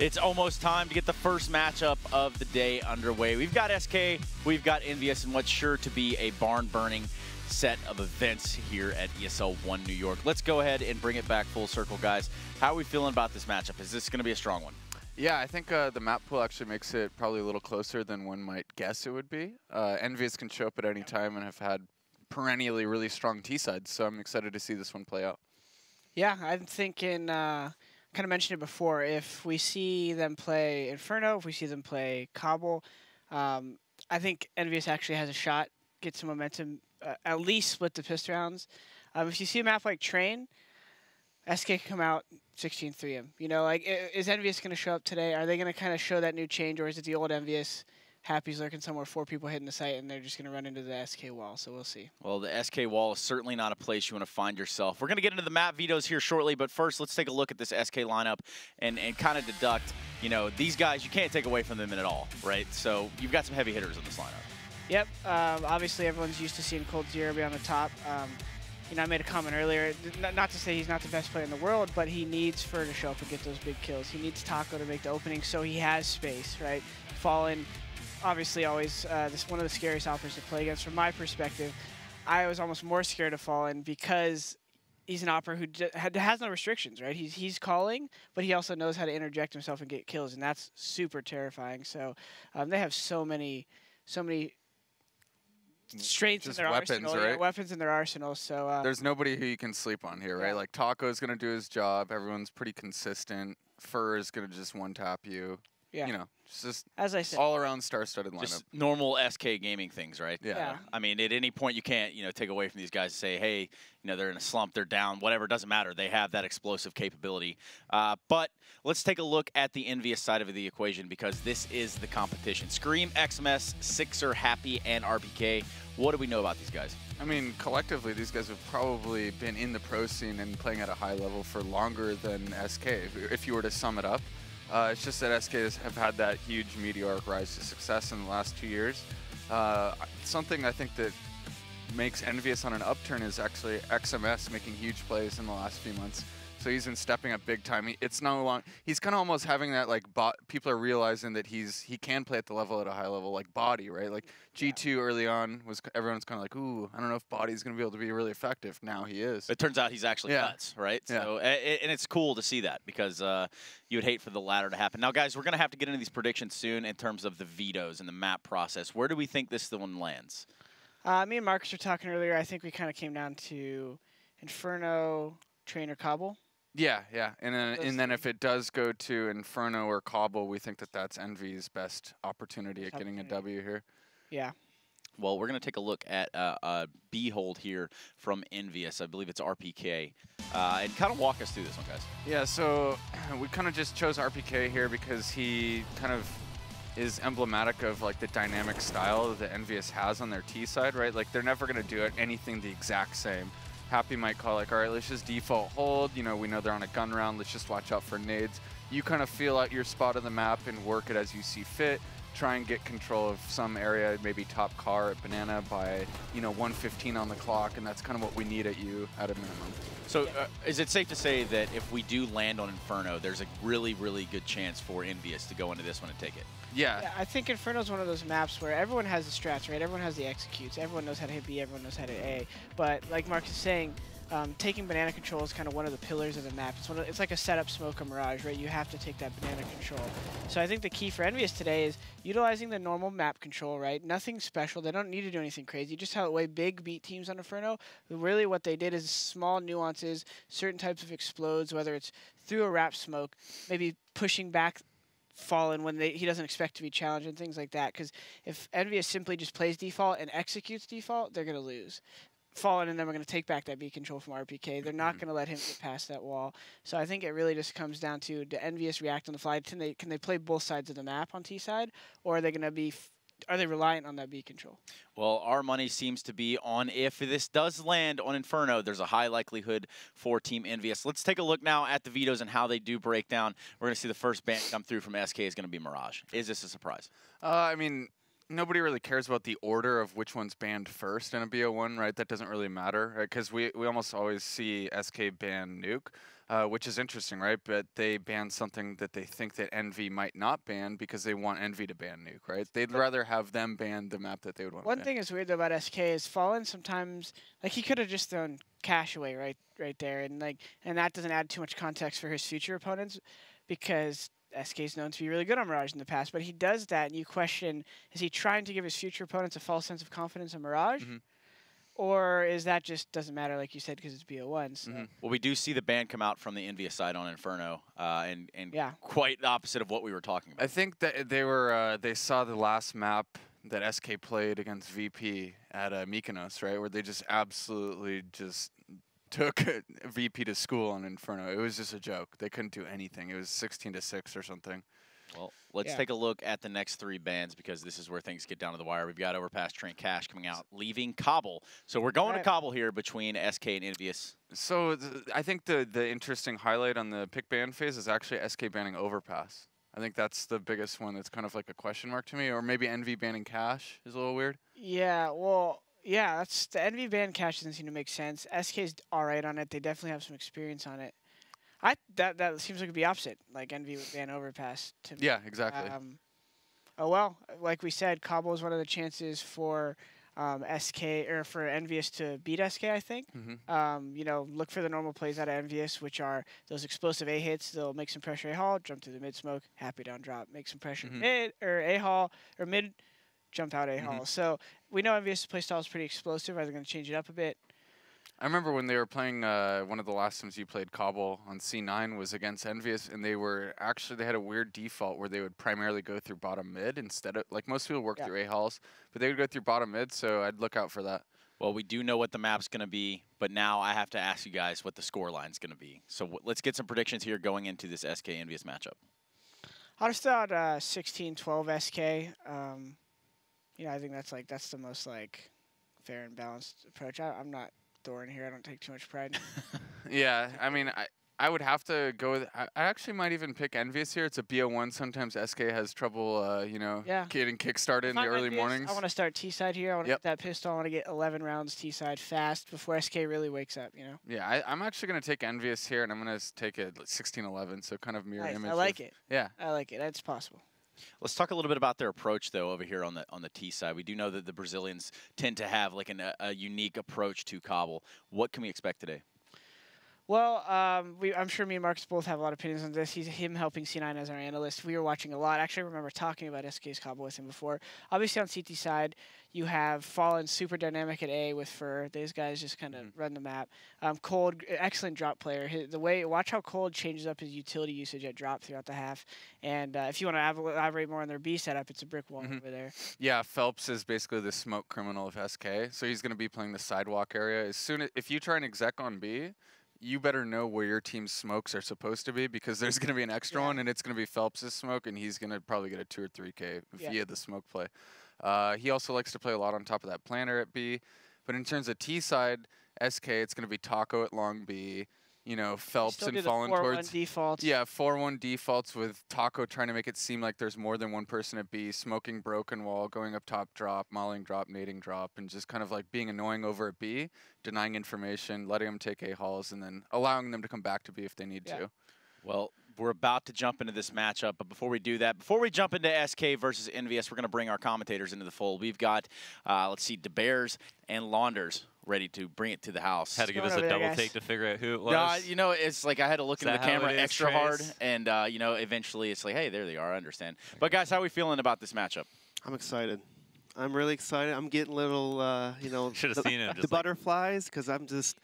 It's almost time to get the first matchup of the day underway. We've got SK, we've got EnVyUs, and what's sure to be a barn-burning set of events here at ESL One New York. Let's go ahead and bring it back full circle, guys. How are we feeling about this matchup? Is this going to be a strong one? Yeah, I think uh, the map pool actually makes it probably a little closer than one might guess it would be. Uh, EnVyUs can show up at any time and have had perennially really strong T-sides, so I'm excited to see this one play out. Yeah, I'm thinking, uh, kind of mentioned it before, if we see them play Inferno, if we see them play Cobble, um, I think EnVyUs actually has a shot, get some momentum, uh, at least split the pistol rounds. Um, if you see a map like Train, SK can come out 16-3 You know, like, is EnVyUs going to show up today? Are they going to kind of show that new change, or is it the old EnVyUs? Happy's lurking somewhere, four people hitting the site, and they're just going to run into the SK wall, so we'll see. Well, the SK wall is certainly not a place you want to find yourself. We're going to get into the map vetoes here shortly, but first let's take a look at this SK lineup and, and kind of deduct, you know, these guys, you can't take away from them at all, right? So you've got some heavy hitters in this lineup. Yep. Um, obviously, everyone's used to seeing coldzera be on the top. Um, you know, I made a comment earlier, not to say he's not the best player in the world, but he needs Fer to show up and get those big kills. He needs Taco to make the opening so he has space, right? Fallen obviously always uh, this one of the scariest AWPers to play against from my perspective. I was almost more scared of Fallen because he's an AWPer who had has no restrictions, right? He's he's calling, but he also knows how to interject himself and get kills, and that's super terrifying. So um, they have so many, so many strengths Just in their weapons, arsenal, right? yeah, weapons in their arsenal. So uh, There's nobody who you can sleep on here, right? Yeah. Like Taco's gonna do his job. Everyone's pretty consistent. Fer is gonna just one tap you. Yeah, You know, just as I said, all around star-studded lineup. Just normal SK gaming things, right? yeah. yeah. I mean, at any point you can't, you know, take away from these guys and say, hey, you know, they're in a slump, they're down, whatever, doesn't matter. They have that explosive capability. Uh, but let's take a look at the EnVyUs side of the equation because this is the competition. Scream, XMS, Sixer, Happy, and RPK. What do we know about these guys? I mean, collectively, these guys have probably been in the pro scene and playing at a high level for longer than SK, if- if you were to sum it up. Uh, it's just that SKs have had that huge meteoric rise to success in the last two years. Uh, something I think that makes EnVyUs on an upturn is actually XMS making huge plays in the last few months. So he's been stepping up big time. He, it's no long. He's kind of almost having that like bot. People are realizing that he's he can play at the level at a high level, like bodyy, right? Like G2 early on was everyone's kind of like, ooh, I don't know if bodyy's gonna be able to be really effective. Now he is. It turns out he's actually Yeah. nuts, right? Yeah. So, a- a- and it's cool to see that because uh, you would hate for the latter to happen. Now, guys, we're going to have to get into these predictions soon in terms of the vetoes and the map process. Where do we think this one lands? Uh, me and Marcus were talking earlier. I think we kind of came down to Inferno, Trainer, Cobble. Yeah, yeah, and then Those and then if it does go to Inferno or Cobble, we think that that's Envy's best opportunity at getting a W here. Yeah. Well, we're going to take a look at uh, a B hold here from EnVyUs. I believe it's RPK. Uh, and kind of walk us through this one, guys. Yeah, so we kind of just chose RPK here because he kind of is emblematic of like the dynamic style that EnVyUs has on their T side, right? Like they're never gonna do it anything the exact same. Happy might call like, all right, let's just default hold. You know, we know they're on a gun round. Let's just watch out for nades. You kind of feel out your spot on the map and work it as you see fit. Try and get control of some area, maybe top car at Banana by, you know, 115 on the clock, and that's kind of what we need at you at a minimum. So, uh, is it safe to say that if we do land on Inferno, there's a really, really good chance for EnVyUs to go into this one and take it? Yeah, Yeah, I think Inferno's one of those maps where everyone has the strats, right? Everyone has the executes. Everyone knows how to hit B. Everyone knows how to hit A. But like Mark is saying, um, taking banana control is kind of one of the pillars of the map. It's one. Of, it's like a setup smoke or mirage, right? You have to take that banana control. So I think the key for EnVyUs today is utilizing the normal map control, right? Nothing special. They don't need to do anything crazy. Just how the way big beat teams on Inferno. Really, what they did is small nuances, certain types of explodes, whether it's through a wrap smoke, maybe pushing back fallen when they, he doesn't expect to be challenged and things like that. Because if EnVyUs simply just plays default and executes default, they're going to lose. Fallen and then we're going to take back that B control from RPK. They're not mm-hmm. going to let him get past that wall. So I think it really just comes down to do EnVyUs react on the fly? Can they can they play both sides of the map on T side, or are they going to be are they reliant on that B control? Well, our money seems to be on if this does land on Inferno, there's a high likelihood for Team EnVyUs. Let's take a look now at the vetoes and how they do break down. We're going to see the first ban come through from SK is going to be Mirage. Is this a surprise? Uh, I mean, nobody really cares about the order of which one's banned first in a BO1, right? That doesn't really matter, right? Because we, we almost always see SK ban Nuke, uh, which is interesting, right? But they ban something that they think that Envy might not ban because they want Envy to ban Nuke, right? They'd rather have them ban the map that they would want One ban. thing is weird though about SK is Fallen sometimes like he could have just thrown cash away right right there and like and that doesn't add too much context for his future opponents because SK is known to be really good on Mirage in the past, but he does that and you question is he trying to give his future opponents a false sense of confidence in Mirage? Mhm. Or is that just doesn't matter like you said because it's BO1? So. Mhm. Well, we do see the ban come out from the EnVyUs side on Inferno, uh, and and Yeah. quite the opposite of what we were talking about. I think that they were uh, they saw the last map that SK played against VP at uh, Mykonos, right, where they just absolutely just took VP to school on Inferno. It was just a joke. They couldn't do anything. It was 16 to six or something. Well, let's Yeah. take a look at the next three bands because this is where things get down to the wire. We've got Overpass Train Cache coming out, leaving Cobble. So we're going Right. to Cobble here between SK and EnVyUs. So th- I think the the interesting highlight on the pick ban phase is actually SK banning Overpass. I think that's the biggest one that's kind of like a question mark to me, or maybe Envy banning Cache is a little weird. Yeah, well, yeah, that's the Envy ban Cache doesn't seem to make sense. SK's all right on it. They definitely have some experience on it. I that that seems like it'd be opposite. Like Envy would ban overpass to me. Yeah, exactly. Um, oh well, like we said, Cobble is one of the chances for um, SK or for EnVyUs to beat SK. I think. hmm Um, you know, look for the normal plays out of EnVyUs, which are those explosive A hits. They'll make some pressure A hall, jump through the mid smoke, happy down drop, make some pressure Mhm. mid or A hall or mid, jump out A hall. So we know EnVyUs playstyle is pretty explosive. Are they going to change it up a bit? I remember when they were playing uh, one of the last times you played Cobble on C9 was against EnVyUs, and they were actually they had a weird default where they would primarily go through bottom mid instead of like most people work Yeah. through A halls, but they would go through bottom mid. So I'd look out for that. Well, we do know what the map's going to be, but now I have to ask you guys what the score line's going to be. So w- let's get some predictions here going into this SK EnVyUs matchup. I'll just throw out uh, 16, 12 SK. Um, you know, I think that's like that's the most like fair and balanced approach. I, I'm not Thorin here. I don't take too much pride. Yeah, I mean, I I would have to go with. I, I actually might even pick EnVyUs here. It's a BO1. Sometimes SK has trouble, uh, you know, Yeah. getting kickstarted in the early EnVyUs, mornings. I want to start T side here. I want to Yep. get that pistol. I want to get 11 rounds T side fast before SK really wakes up. You know. Yeah, I, I'm actually gonna take EnVyUs here, and I'm gonna take it 16-11, so kind of mirror Nice. image. I like of- it. Yeah, I like it. That's possible. Let's talk a little bit about their approach, though, over here on the on the T side. We do know that the Brazilians tend to have like an, a, a unique approach to Cobble. What can we expect today? Well, um, we, I'm sure me and Marcus both have a lot of opinions on this. He's him helping C9 as our analyst. We were watching a lot. Actually, I remember talking about SK's Cobble with him before. Obviously, on CT side, you have Fallen super dynamic at A with Fer. These guys just kind of Mhm. run the map. Um, Cold, excellent drop player. His, the way watch how Cold changes up his utility usage at drop throughout the half. And uh, if you want to elaborate more on their B setup, it's a brick wall Mhm. over there. yeah. felps is basically the smoke criminal of SK, so he's gonna be playing the sidewalk area. As soon as if you try an exec on B, you better know where your team's smokes are supposed to be because there's gonna be an extra Yeah. one, and it's gonna be felps's smoke, and he's gonna probably get a two or three K Yeah. via the smoke play. Uh, he also likes to play a lot on top of that planter at B, but in terms of T side, SK, it's gonna be Taco at long B. You know, felps and do the falling towards defaults. Yeah, 4 1 defaults with Taco trying to make it seem like there's more than one person at B, smoking broken wall, going up top drop, mauling drop, nading drop, and just kind of like being annoying over at B, denying information, letting them take A halls, and then allowing them to come back to B if they need Yeah. to. Well, we're about to jump into this matchup, but before we do that, before we jump into SK versus EnVyUs, we're going to bring our commentators into the fold. We've got, uh, let's see, DeMars and Launders ready to bring it to the house. Had to give going us a over there, double guys? take to figure out who it was. No, you know, it's like I had to look Is into the camera it is, extra hard, and uh, you know, eventually it's like, hey, there they are. I understand. But guys, how are we feeling about this matchup? I'm excited. I'm really excited. I'm getting a little, uh, you know, Should've the, seen him the like- butterflies because I'm just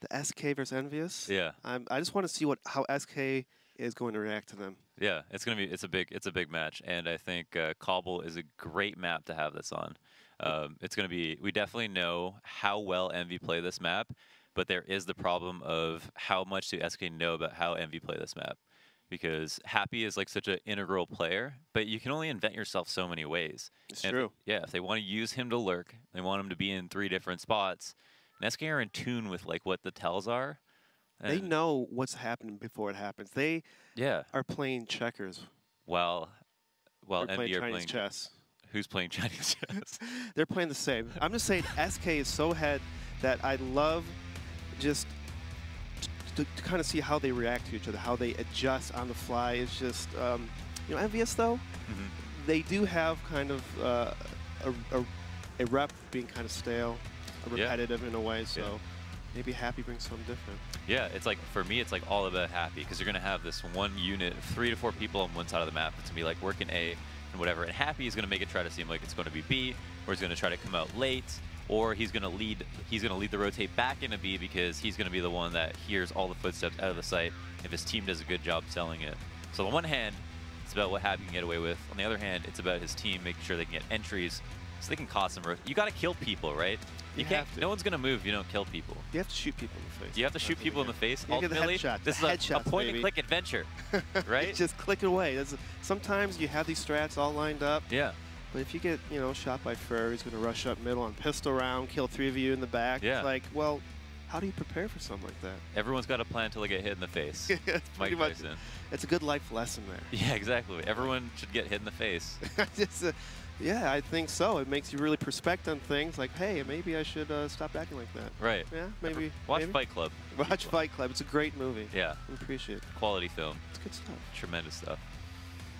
the SK versus EnVyUs. Yeah, I'm, I just want to see what how SK is going to react to them. yeah. It's gonna be it's a big it's a big match, and I think uh, Cobble is a great map to have this on. Um, it's gonna be we definitely know how well Envy play this map, but there is the problem of how much do SK know about how Envy play this map. Because Happy is like such an integral player, but you can only invent yourself so many ways. It's And if- true. yeah, if they want to use him to lurk, they want him to be in three different spots. And SK are in tune with like what the tells are. They know what's happening before it happens. They Yeah. are playing checkers. Well, while They're Envy playing are Chinese playing chess. Who's playing Chinese chess? They're playing the same. I'm just saying SK is so ahead that I love just to, to kind of see how they react to each other, how they adjust on the fly. It's just, um, you know, EnVyUs though. Mhm. They do have kind of uh, a, a, a rep being kind of stale, Yeah. repetitive in a way. So Yeah. maybe Happy brings something different. Yeah, it's like for me, it's like all about happy because you're gonna have this one unit three to four people on one side of the map. It's gonna be like working A and whatever, and happy is gonna make it try to seem like it's gonna be B, or he's gonna try to come out late, or he's gonna lead. He's gonna lead the rotate back into B because he's gonna be the one that hears all the footsteps out of the site if his team does a good job selling it. So on one hand, it's about what happy can get away with. On the other hand, it's about his team making sure they can get entries so they can cause some. You gotta kill people, right? You, You can't. No one's gonna move if you don't kill people. You have to shoot people in the face. You have to shoot people in the face. You get the this the is a, a point and click adventure, right? just click it away. That's, sometimes you have these strats all lined up, yeah, but if you get, you know, shot by Fer, he's going to rush up middle on pistol round, kill three of you in the back. Yeah. It's like, well, how do you prepare for something like that? everyone's got a plan until they get hit in the face. It's Mike Tyson. It's a good life lesson there. Yeah, exactly. Everyone should get hit in the face. Just, uh, yeah, I think so. It makes you really perspect on things like, hey, maybe I should uh, stop acting like that. Right. Yeah, maybe. Watch maybe. Fight Club. Watch Fight Club. It's a great movie. Yeah, I appreciate it. quality film. It's good stuff. Tremendous stuff.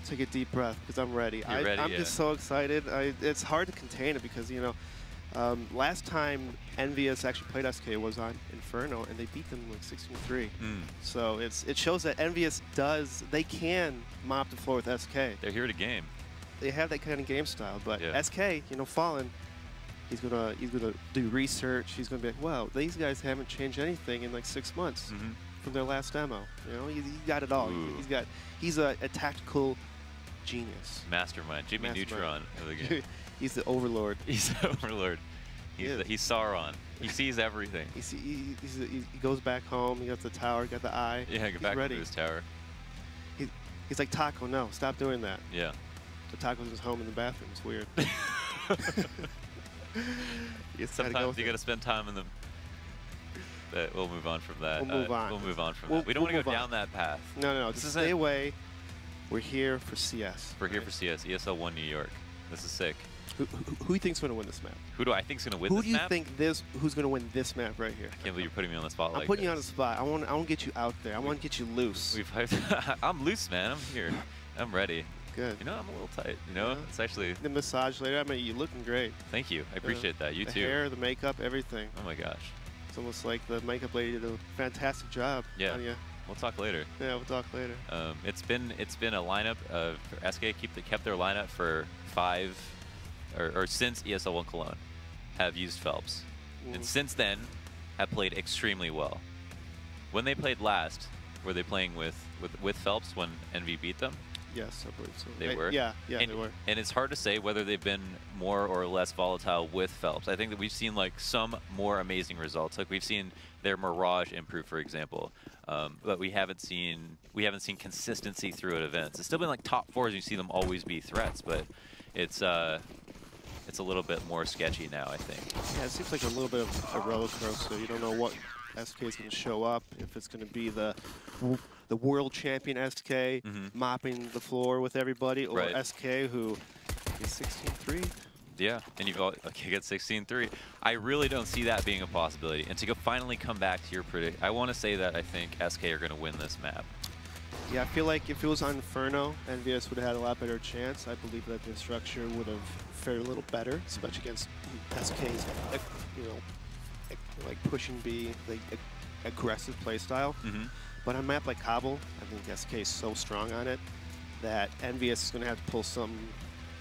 Take a deep breath because I'm ready. You're I, ready, I'm yeah. just so excited. I, it's hard to contain it because, you know, um, last time EnVyUs actually played SK was on Inferno, and they beat them like 16-3. Mm. So it's it shows that EnVyUs does, they can mop the floor with SK. They're here to game. They have that kind of game style. But Yeah. SK, you know, Fallen, he's gonna he's gonna do research. He's gonna be like, wow, these guys haven't changed anything in like six months hmm from their last demo. You know, he, he got it all. Ooh. He's got he's a, a tactical genius. Mastermind. Jimmy Mastermind. Neutron of the game. he's the overlord. he's the overlord. He's, the, he's Sauron. He sees everything. He's, he, he's, he goes back home. He got the tower. Got the eye. Yeah, get he's back ready. to his tower. He's like Taco. No, stop doing that. Yeah. The Taco's his home in the bathroom. It's weird. You just gotta go Sometimes you got to spend time in the. But we'll move on from that. We'll move Uh, on. We'll move on from We'll- that. We don't we'll want to go on. down that path. No, no, no. This Just is stay it. away. We're here for CS. We're here for CS ESL One New York. This is sick. Who, who, who do you think's gonna win this map? Who do I think's gonna win who this map? Who do you map? think this? Who's gonna win this map right here? I can't believe you're putting me on the spot I'm like putting you on the spot. I want. I want to get you out there. I want to get you loose. We've I'm loose, man. I'm here. I'm ready. Good. You know, I'm a little tight. You know, Yeah. it's actually. The massage later. I mean, you're looking great. Thank you. I appreciate that. You the too. hair, the makeup, everything. Oh my gosh. It's almost like the makeup lady did a fantastic job Yeah. on you. We'll talk later. Yeah, we'll talk later. Um, it's been it's been a lineup of SK keep the, kept their lineup for five or, or since ESL One Cologne have used felps, and Mm. since then have played extremely well. When they played last, were they playing with with, with felps when NV beat them? Yes, I believe so. They I- were? Yeah, yeah, and, they were. and it's hard to say whether they've been more or less volatile with felps. I think that we've seen like some more amazing results. Like we've seen their Mirage improve, for example, um, but we haven't seen we haven't seen consistency through at events. It's still been like top fours. You see them always be threats, but it's uh, it's a little bit more sketchy now. I think. Yeah, it seems like a little bit of a roller coaster. You don't know what SK is going to show up. If it's going to be the the world champion SK Mhm. mopping the floor with everybody, or Right. SK who is 16-3. Yeah, and you've all okay, get 16-3. I really don't see that being a possibility. And to go finally come back to your predict, I want to say that I think SK are going to win this map. Yeah, I feel like if it was on Inferno, EnVyUs would have had a lot better chance. I believe that the structure would have fared a little better, especially against SK's, uh, you know, like pushing B, the aggressive play style. Mm-hmm. But on a map like Cobble, I think SK is so strong on it that EnVyUs is going to have to pull something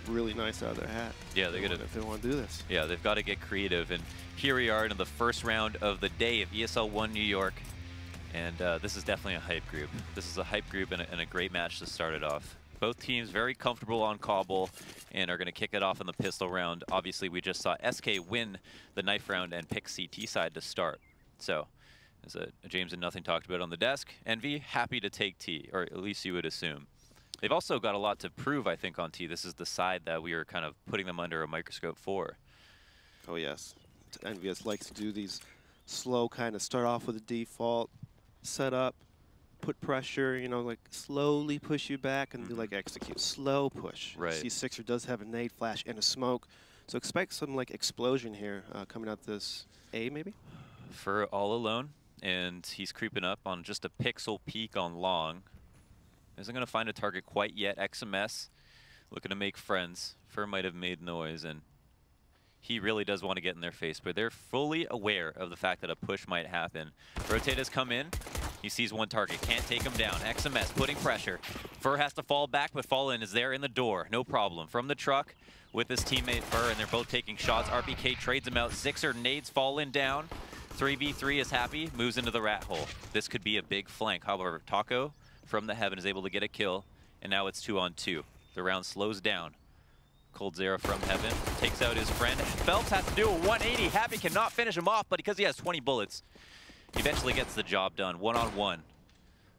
really nice out of their hat. Yeah, they they gotta- if they want to do this. Yeah, they've got to get creative. And here we are in the first round of the day of ESL One New York. And uh, this is definitely a hype group. This is a hype group and a, and a great match to start it off. Both teams very comfortable on Cobble and are going to kick it off in the pistol round. Obviously, we just saw SK win the knife round and pick CT side to start. So, as a, James and Nothing talked about on the desk, Envy happy to take T, or at least you would assume. They've also got a lot to prove, I think, on T. This is the side that we are kind of putting them under a microscope for. Oh, yes. EnVyUs likes to do these slow kind of start off with a default, set up, put pressure, you know, like slowly push you back and do like execute. Slow push. Right. See Sixer does have a nade flash and a smoke. So expect some like explosion here uh, coming out this A maybe? for all alone, and he's creeping up on just a pixel peak on long. Isn't going to find a target quite yet. XMS looking to make friends. Fer might have made noise, and he really does want to get in their face, but they're fully aware of the fact that a push might happen. Rotate has come in. He sees one target, can't take him down. XMS putting pressure. Fer has to fall back, but Fallen is there in the door. No problem. From the truck with his teammate Fer, and they're both taking shots. RPK trades him out. Sixer nades Fallen down. 3v3 is happy, moves into the rat hole. This could be a big flank. However, Taco from the heaven is able to get a kill, and now it's two on two. The round slows down. coldzera from heaven takes out his friend. felps has to do a 180. Happy cannot finish him off, but because he has 20 bullets, he eventually gets the job done. One on one.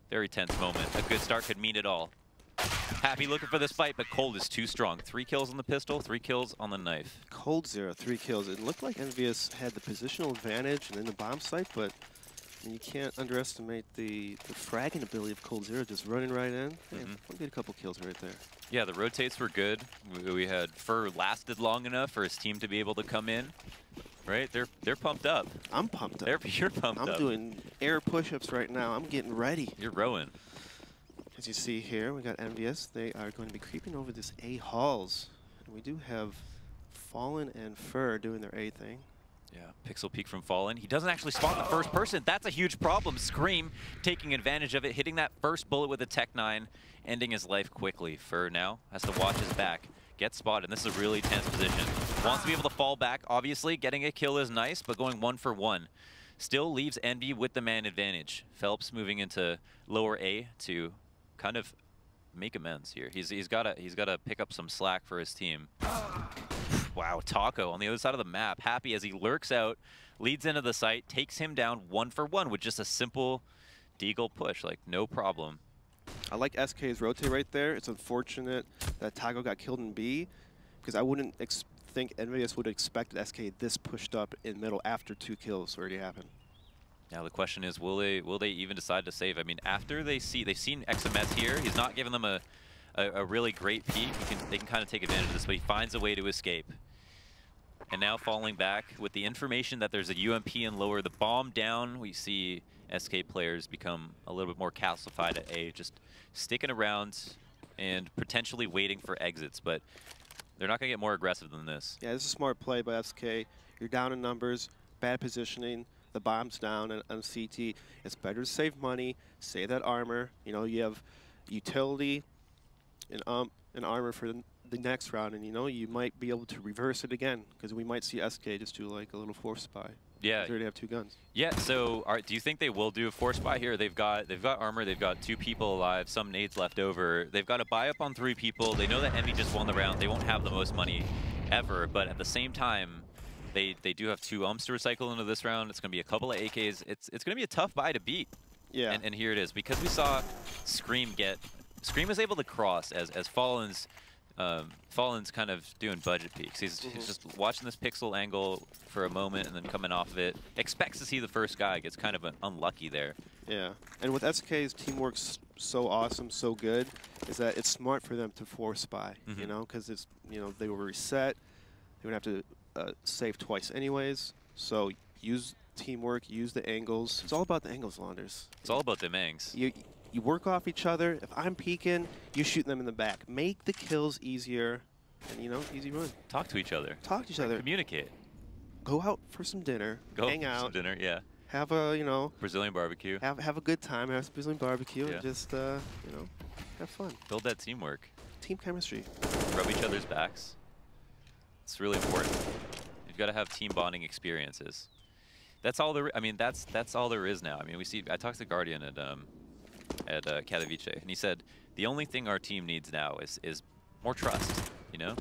Very tense moment. A good start could mean it all. Happy looking for this fight, but Cold is too strong. Three kills on the pistol, three kills on the knife. coldzera, three kills. It looked like EnVyUs had the positional advantage and in the bomb site, but I mean, you can't underestimate the, the fragging ability of coldzera, just running right in. Yeah, Mhm. we'll get a couple kills right there. Yeah, the rotates were good. We, we had Fer lasted long enough for his team to be able to come in. Right? They're they're pumped up. I'm pumped up. They're you're pumped I'm up. doing air push-ups right now. I'm getting ready. You're rowing. As you see here, we got EnVyUs. They are going to be creeping over this A halls. And we do have Fallen and Fer doing their A thing. Yeah, pixel peek from Fallen. He doesn't actually spawn the first person. That's a huge problem. Scream taking advantage of it, hitting that first bullet with a Tec-9, ending his life quickly. Fer now has to watch his back. Get spotted, this is a really tense position. Wants to be able to fall back, obviously. Getting a kill is nice, but going one for one. Still leaves Envy with the man advantage. felps moving into lower A to kind of make amends here. He's he's got to he's got to pick up some slack for his team. Wow, Taco on the other side of the map, happy as he lurks out, leads into the site, takes him down one for one with just a simple deagle push, like no problem. I like SK's rotate right there. It's unfortunate that Taco got killed in B because I wouldn't think EnVyUs would expect SK this pushed up in middle after two kills already happened. Now the question is, will they will they even decide to save? I mean, after they see they've seen XMS here, he's not giving them a a, a really great peek. Can, they can kind of take advantage of this, but he finds a way to escape. And now falling back with the information that there's a UMP and lower, the bomb down, we see SK players become a little bit more calcified at A, just sticking around and potentially waiting for exits, but they're not going to get more aggressive than this. Yeah, this is a smart play by SK. You're down in numbers, bad positioning, the bomb's down on, on CT. It's better to save money, save that armor. You know, you have utility and um and armor for the, the next round, and you know you might be able to reverse it again because we might see SK just do like a little force buy. Yeah, They already have two guns. Yeah, so are, do you think they will do a force buy here? They've got they've got armor, they've got two people alive, some nades left over. They've got to buy up on three people. They know that Envy just won the round. They won't have the most money ever, but at the same time, they they do have two umps to recycle into this round. It's going to be a couple of AKs. It's it's going to be a tough buy to beat. Yeah. And, and here it is because we saw Scream get Scream was able to cross as as Fallen's um, Fallen's kind of doing budget peaks. He's, Mhm. he's just watching this pixel angle for a moment and then coming off of it. Expects to see the first guy. Gets kind of un- unlucky there. Yeah, and with SK's teamwork's so awesome, so good, is that it's smart for them to force buy. You Mhm. know, because it's you know they were reset, they would have to uh, save twice anyways. So use teamwork, use the angles. It's all about the angles, Launders. It's all about the mangs. You you work off each other. If I'm peeking, you shoot them in the back. Make the kills easier, and you know, easy run. Talk to each other. Talk to each other. Communicate. Go out for some dinner. Go hang out. dinner. Yeah. Have a you know Brazilian barbecue. have have a good time. Have some Brazilian barbecue Yeah. and just uh, you know have fun. Build that teamwork. Team chemistry. Rub each other's backs. It's really important. You've got to have team bonding experiences. That's all there. I mean, that's that's all there is now. I mean, we see. I talked to Guardian at um, at uh, Katowice, and he said the only thing our team needs now is is more trust. You know,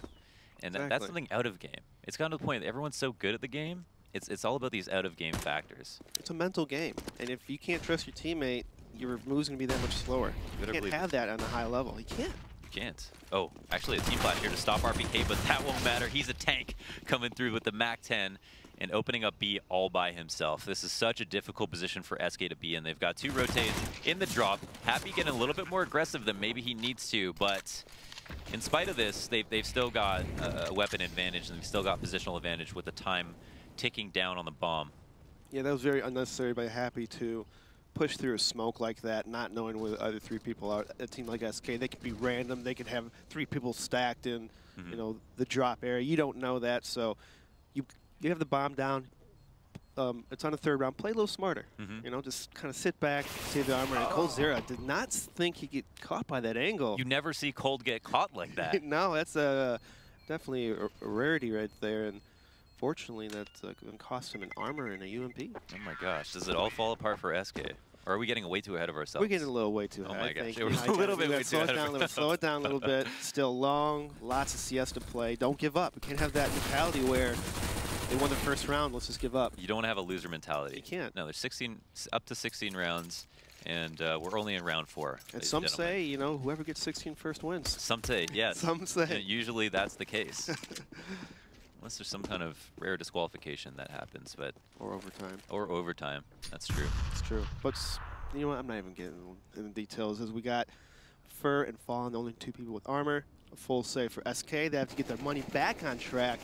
and tha- that's something out of game. It's gotten to the point that everyone's so good at the game. It's it's all about these out of game factors. It's a mental game, and if you can't trust your teammate, your move's gonna be that much slower. You better can't have that on a high level. You can't. Can't. Oh, actually, a team flash here to stop RPK, but that won't matter. He's a tank coming through with the MAC 10. and opening up B all by himself. This is such a difficult position for SK to be in. They've got two rotates in the drop. Happy getting a little bit more aggressive than maybe he needs to, but in spite of this, they've, they've still got a weapon advantage and they've still got positional advantage with the time ticking down on the bomb. Yeah, that was very unnecessary by Happy to push through a smoke like that, not knowing where the other three people are. A team like SK, they could be random. They could have three people stacked in, mm -hmm. you know, the drop area. You don't know that, so you you have the bomb down. Um, it's on the third round. Play a little smarter. Mm -hmm. You know, just kind of sit back, save the armor. And coldzera did not think he'd get caught by that angle. You never see Cold get caught like that. no, that's a definitely a, a, rarity right there. And fortunately, that's uh, going to cost him an armor and a UMP. Oh my gosh, does it all fall apart for SK? Or are we getting way too ahead of ourselves? We're getting a little way too oh ahead. Oh my gosh, we're a little bit way too slow it down a little, Slow it down a little bit. Still long, lots of CS to play. Don't give up. We can't have that mentality where they won the first round. Let's just give up. You don't want to have a loser mentality. You can't. No, there's 16, up to 16 rounds, and uh, we're only in round four. And some say, you know, whoever gets 16 first wins. Some say, yes. some say. And usually that's the case. Unless there's some kind of rare disqualification that happens, but or overtime. Or overtime. That's true. It's true. But you know what? I'm not even getting in the details. As we got Fer and Fallen, the only two people with armor. A full save for SK. They have to get their money back on track.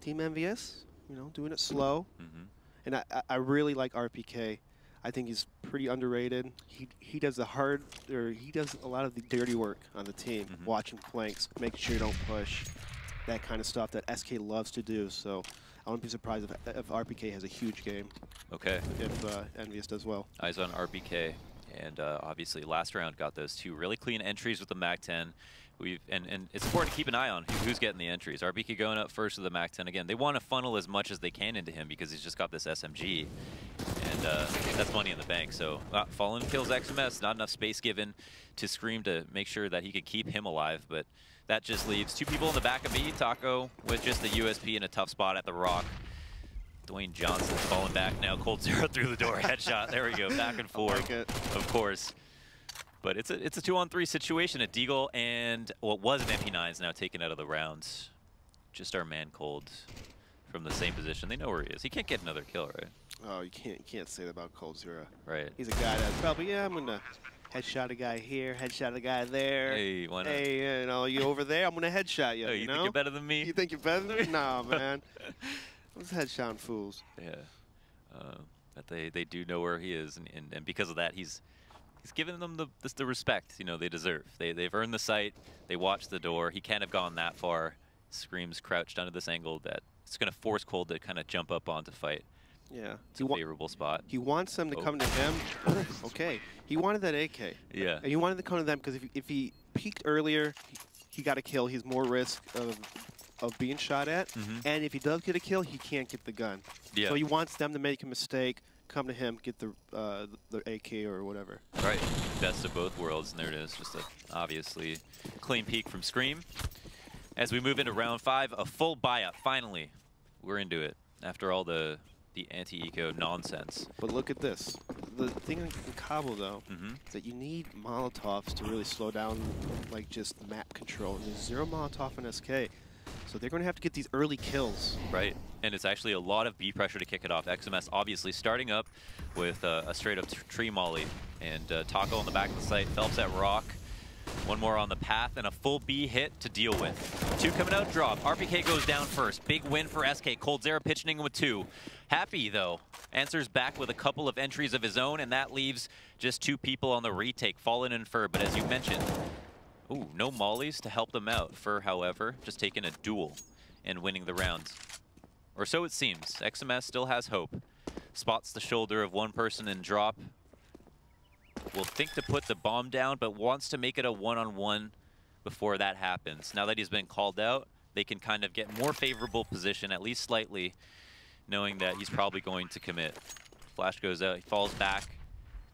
Team EnVyUs, you know, doing it slow. Mm -hmm. And I, I really like RPK. I think he's pretty underrated. He he does the hard, or he does a lot of the dirty work on the team, mm -hmm. watching flanks, making sure you don't push, that kind of stuff that SK loves to do. So I wouldn't be surprised if, if RPK has a huge game. Okay. If uh, EnVyUs does well. Eyes on RPK. And uh, obviously, last round got those two really clean entries with the MAC-10. We've and, and it's important to keep an eye on who's getting the entries. RPK going up first with the MAC-10 again. They want to funnel as much as they can into him because he's just got this SMG, and uh, that's money in the bank. So uh, Fallen kills XMS. Not enough space given to Scream to make sure that he could keep him alive, but that just leaves two people in the back of me. Taco with just the USP in a tough spot at the rock. Dwayne Johnson falling back now. coldzera through the door. Headshot. There we go. Back and forth. Like of course. But it's a it's a two on three situation. A Deagle and what was an MP9 is now taken out of the rounds. Just our man cold from the same position. They know where he is. He can't get another kill, right? Oh, you can't you can't say that about coldzera. Right. He's a guy that's probably yeah I'm gonna headshot a guy here, headshot a guy there. Hey, why not? Hey, you know you over there, I'm gonna headshot you. Oh, you, you know? think you're better than me? You think you're better than me? nah, man. Let's headshot fools. Yeah. Uh, but they they do know where he is, and, and, and because of that, he's he's given them the, the, the respect you know they deserve. They they've earned the sight. They watched the door. He can't have gone that far. Screams crouched under this angle that it's going to force Cold to kind of jump up on to fight. Yeah, it's a favorable spot. He wants them to oh. come to him. okay, he wanted that AK. Yeah, and he wanted to come to them because if, if he peeked earlier, he, he got a kill. He's more risk of of being shot at, mm -hmm. and if he does get a kill, he can't get the gun. Yeah. So he wants them to make a mistake come to him, get the uh, the AK or whatever. Right, best of both worlds, and there it is, just a obviously clean peek from Scream. As we move into round five, a full buyout, finally. We're into it, after all the the anti-eco nonsense. But look at this. The thing in Cobble, though, mm -hmm. is that you need Molotovs to really slow down, like, just map control. There's zero Molotov in SK. So they're going to have to get these early kills. Right, and it's actually a lot of B pressure to kick it off. XMS obviously starting up with uh, a straight up tree molly. And uh, Taco on the back of the site, felps at rock. One more on the path and a full B hit to deal with. Two coming out drop. RPK goes down first. Big win for SK. coldzera pitching in with two. Happy, though, answers back with a couple of entries of his own, and that leaves just two people on the retake, Fallen and Fer. But as you mentioned, Ooh, no mollies to help them out. Fer, however, just taking a duel and winning the rounds. Or so it seems. XMS still has hope. Spots the shoulder of one person in drop. Will think to put the bomb down, but wants to make it a one-on-one -on -one before that happens. Now that he's been called out, they can kind of get more favorable position, at least slightly, knowing that he's probably going to commit. Flash goes out, he falls back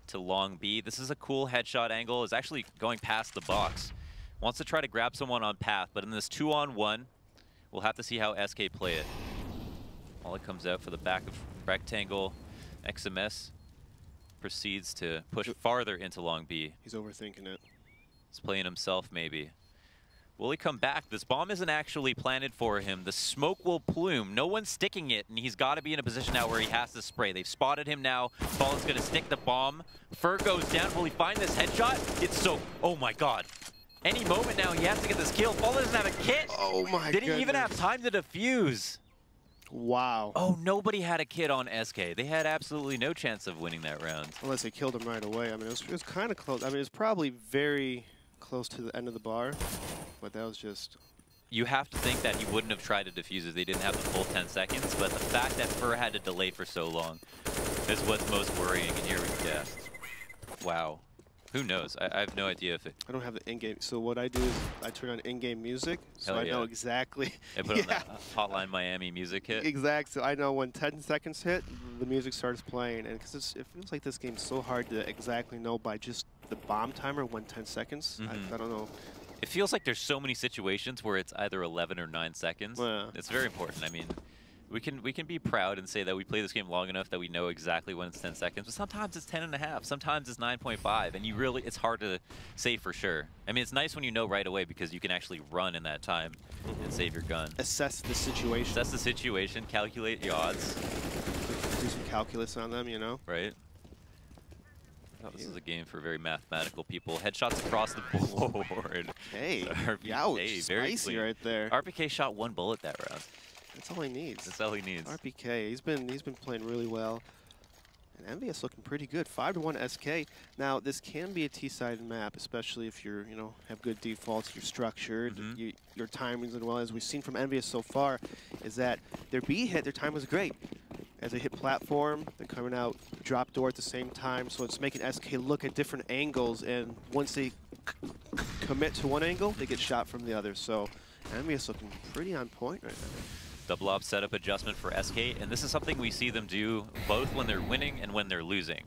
to long B. This is a cool headshot angle. Is actually going past the box. Wants to try to grab someone on path, but in this two-on-one, we'll have to see how SK play it. All it comes out for the back of rectangle. XMS proceeds to push farther into long B. He's overthinking it. He's playing himself, maybe. Will he come back? This bomb isn't actually planted for him. The smoke will plume. No one's sticking it, and he's got to be in a position now where he has to spray. They've spotted him now. Fallen's going to stick the bomb. Fer goes down. Will he find this headshot? It's so... Oh, my God. Any moment now, he has to get this kill. Fallen doesn't have a kit. Oh my God. Didn't even have time to defuse. Wow. Oh, nobody had a kid on SK. They had absolutely no chance of winning that round. Unless they killed him right away. I mean, it was, it was kind of close. I mean, it was probably very close to the end of the bar, but that was just. You have to think that he wouldn't have tried to defuse if they didn't have the full 10 seconds, but the fact that Fer had to delay for so long is what's most worrying, and here we go. Wow. Who knows? I, I have no idea if it... I don't have the in-game. So what I do is I turn on in-game music, so Hell I know exactly. I put yeah, on that Hotline Miami music hit. exact. So I know when 10 seconds hit, the music starts playing, and because it feels like this game's so hard to exactly know by just the bomb timer when 10 seconds. Mhm. I, I don't know. It feels like there's so many situations where it's either 11 or 9 seconds. Yeah. It's very important. I mean, we can we can be proud and say that we play this game long enough that we know exactly when it's 10 seconds, but sometimes it's 10 and a half, sometimes it's 9.5, and you really, it's hard to say for sure. I mean, it's nice when you know right away because you can actually run in that time and save your gun. Assess the situation. That's the situation, calculate the odds, do some calculus on them, you know. right? Oh, this is a game for very mathematical people. Headshots across the board. Hey, RPK, very spicy clean. right there. RPK shot one bullet that round. That's all he needs. That's all he needs. RPK, he's been he's been playing really well. And EnVyUs looking pretty good. Five to one SK. Now this can be a T-sided map, especially if you're you know have good defaults, you're structured, Mhm. you, your timings and well as we've seen from EnVyUs so far, is that their B hit, their time was great. As they hit platform, they're coming out drop door at the same time, so it's making SK look at different angles, and once they c- commit to one angle, they get shot from the other. So EnVyUs looking pretty on point right now. Double op setup adjustment for SK, and this is something we see them do both when they're winning and when they're losing.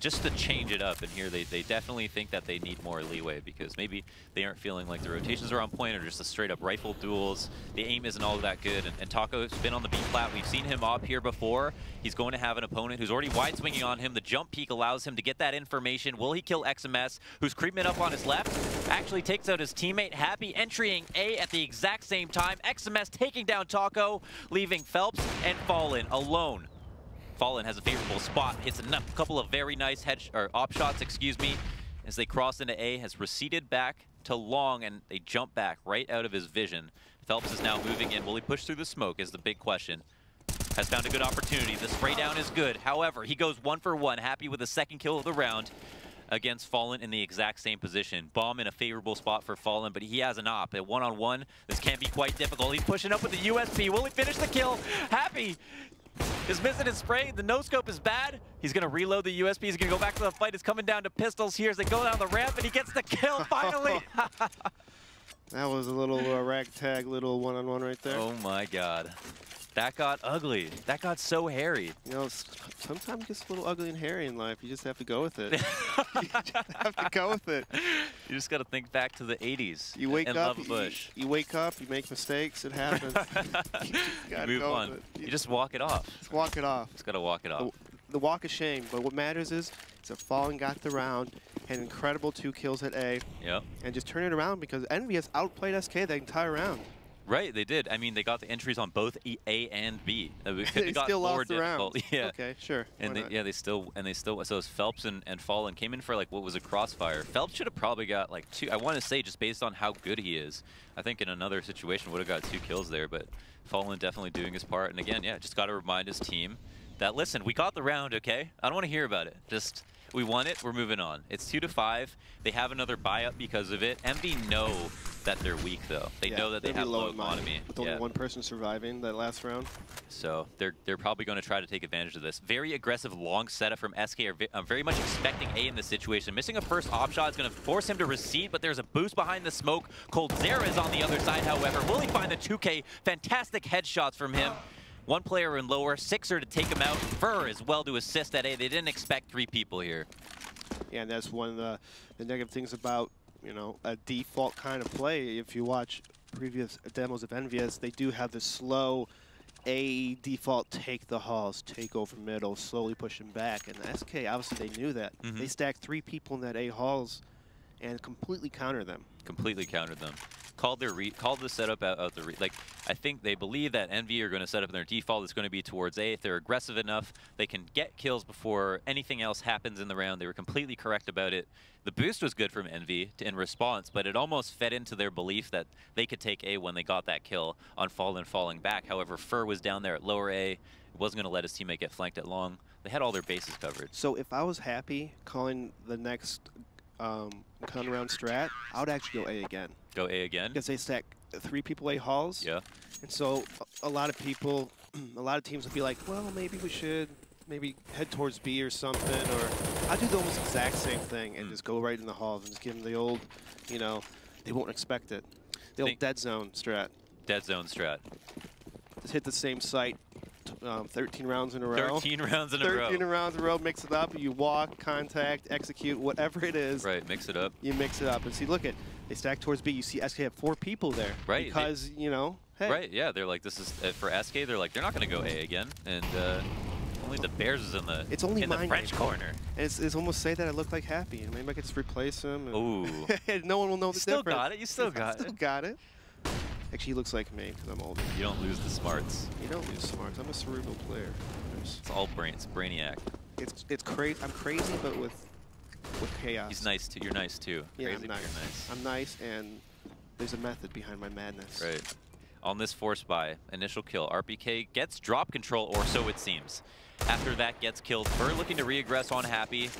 Just to change it up, and here they, they definitely think that they need more leeway because maybe they aren't feeling like the rotations are on point or just the straight up rifle duels. The aim isn't all that good, and, and Taco's been on the B flat. We've seen him up here before. He's going to have an opponent who's already wide swinging on him. The jump peak allows him to get that information. Will he kill XMS, who's creeping up on his left? Actually takes out his teammate Happy, entering A at the exact same time. XMS taking down Taco, leaving felps and Fallen alone. Fallen has a favorable spot, hits a couple of very nice head or op shots, excuse me, as they cross into A, has receded back to long, and they jump back right out of his vision. felps is now moving in. Will he push through the smoke is the big question. Has found a good opportunity. The spray down is good. However, he goes one for one, happy with the second kill of the round against Fallen in the exact same position. Bomb in a favorable spot for Fallen, but he has an op. At one-on-one, this can be quite difficult. He's pushing up with the USP. Will he finish the kill? Happy is missing his spray. The no-scope is bad. He's going to reload the USP. He's going to go back to the fight. It's coming down to pistols here as they go down the ramp, and he gets the kill finally. That was a little uh, ragtag, little one-on-one right there. oh my god. That got ugly. That got so hairy. You know, sometimes it gets a little ugly and hairy in life. You just have to go with it. you just have to go with it. You just got to think back to the 80s You wake and up, love you, Bush. you wake up, you make mistakes, it happens. you just You move go on. it. You just walk it off. just walk it off. Just got to walk it off. The walk of shame, but what matters is, is that Fallen got the round, had incredible two kills at A, Yep. and just turn it around because EnVyUs outplayed SK the entire round. Right, they did. I mean, they got the entries on both e A and B. Uh, It they got still more lost the round. Yeah. Okay, sure. And why they, not? yeah, they still and they still so felps and, and Fallen came in for like what was a crossfire. felps should have probably got like two. I want to say just based on how good he is, I think in another situation would have got two kills there. But Fallen definitely doing his part. And again, yeah, just got to remind his team that listen, we got the round, okay? I don't want to hear about it. Just we won it. We're moving on. It's two to five. They have another buy up because of it. MV know that they're weak though. They Yeah, know that they have low economy. With only Yeah. one person surviving that last round. So they're they're probably going to try to take advantage of this. Very aggressive long setup from SK. Are I'm uh, very much expecting A in this situation. Missing a first op shot is going to force him to recede, but there's a boost behind the smoke. coldzera is on the other side, however. Will he find the 2K? Fantastic headshots from him. One player in lower, Sixer to take him out. Fer as well to assist at A. They didn't expect three people here. Yeah, and that's one of the, the negative things about, you know, a default kind of play. If you watch previous demos of EnVyUs, they do have the slow A default take the halls, take over middle, slowly push them back. And SK, obviously they knew that. Mhm. They stacked three people in that A halls and completely counter them. Completely countered them. Called their re called the setup out of the re like I think they believe that Envy are going to set up in their default is going to be towards A. If they're aggressive enough, they can get kills before anything else happens in the round. They were completely correct about it. The boost was good from Envy in response, but it almost fed into their belief that they could take A when they got that kill on Fallen falling back. However, Fer was down there at lower A, It wasn't going to let his teammate get flanked at long. They had all their bases covered. So if I was happy calling the next um, coming around strat, I would actually go A again. Go A again? Because they stack three people A halls. Yeah. And so a, a lot of people, a lot of teams would be like, well, maybe we should maybe head towards B or something. Or I do the almost exact same thing and Mm. just go right in the halls and just give them the old, you know, they won't expect it. The old dead zone strat. Dead zone strat. Just hit the same site um, 13 rounds in a row. 13 rounds in a row. 13 rounds in a row, mix it up. You walk, contact, execute, whatever it is. Right, mix it up. You mix it up and see. Look at they stack towards B. You see SK have four people there. Right, they- Because you know, hey, Right, yeah, they're like, this is, uh, for SK, they're like, they're not going to go A again. And uh, only DeMars is in the, It's only in the French right corner. And it's, it's almost say that I look like happy, and maybe I could just replace him. And Ooh. no one will know the still difference. got it, you still got still it. got it. Actually, he looks like me because I'm older. You don't lose the smarts. You don't lose smarts. I'm a cerebral player. It's all brain, it's Brainiac. It's it's crazy. I'm crazy, but with with chaos. He's nice too, you're nice too. Yeah, Crazy, I'm nice. you're nice. I'm nice, and there's a method behind my madness. Right. On this force buy, initial kill, RPK gets drop control, or so it seems. After that gets killed, Fer looking to re-aggress on Happy.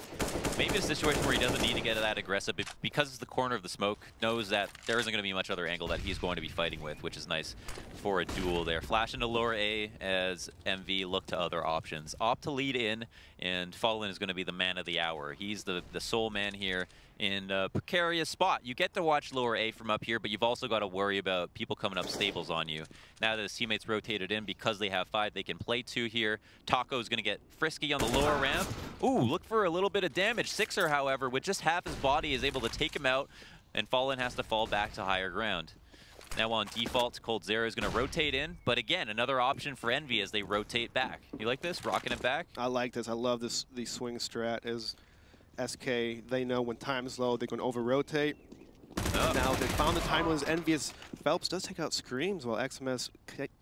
Maybe a situation where he doesn't need to get that aggressive, because it's the corner of the smoke, knows that there isn't going to be much other angle that he's going to be fighting with, which is nice for a duel there. Flash into lower A as MV look to other options. Opt to lead in, and Fallen is going to be the man of the hour. He's the, the sole man here in a precarious spot. You get to watch lower A from up here, but you've also got to worry about people coming up stables on you. Now that his teammates rotated in, because they have five, they can play two here. Taco's going to get frisky on the lower ramp. Ooh, look for a little bit of damage. Sixer, however, with just half his body, is able to take him out, and Fallen has to fall back to higher ground. Now on default, coldzera is going to rotate in, but again, another option for Envy as they rotate back. You like this? Rocking it back? I like this. I love this. The swing strat is SK. They know when time is low, they're going to over rotate. Oh. Now they found the time was envious. felps does take out screams while XMS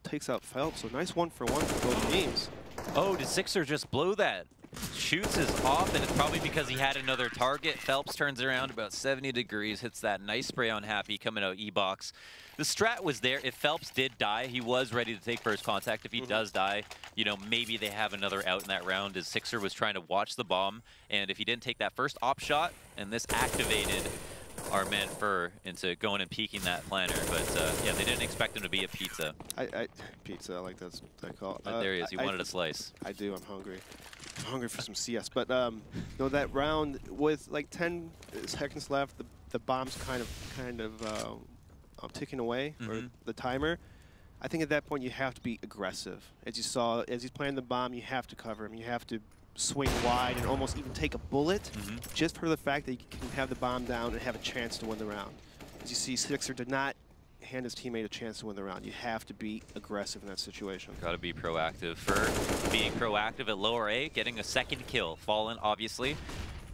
takes out felps. So nice one for one for both teams. Oh, did Sixer just blow that? Shoots is off, and it's probably because he had another target. felps turns around about 70 degrees, hits that nice spray on Happy coming out E-box. The strat was there. If felps did die, he was ready to take first contact. If he mm-hmm. does die, you know, maybe they have another out in that round as Sixer was trying to watch the bomb. And if he didn't take that first AWP shot, and this activated our man Fer into going and peeking that planner. But uh, yeah, they didn't expect him to be a pizza. I, I pizza. I like that's what I call. But Uh, there he is. He I- wanted a slice. I do. I'm hungry. I'm hungry for some CS. But um, no, that round with like 10 seconds left, the, the bomb's kind of kind of uh, uh, ticking away, or Mhm. the timer. I think at that point you have to be aggressive. As you saw, as he's playing the bomb, you have to cover him. You have to swing wide and almost even take a bullet, Mhm. just for the fact that you can have the bomb down and have a chance to win the round. As you see, Sixer did not hand his teammate a chance to win the round. You have to be aggressive in that situation. Got to be proactive. For being proactive at lower A, getting a second kill. Fallen, obviously.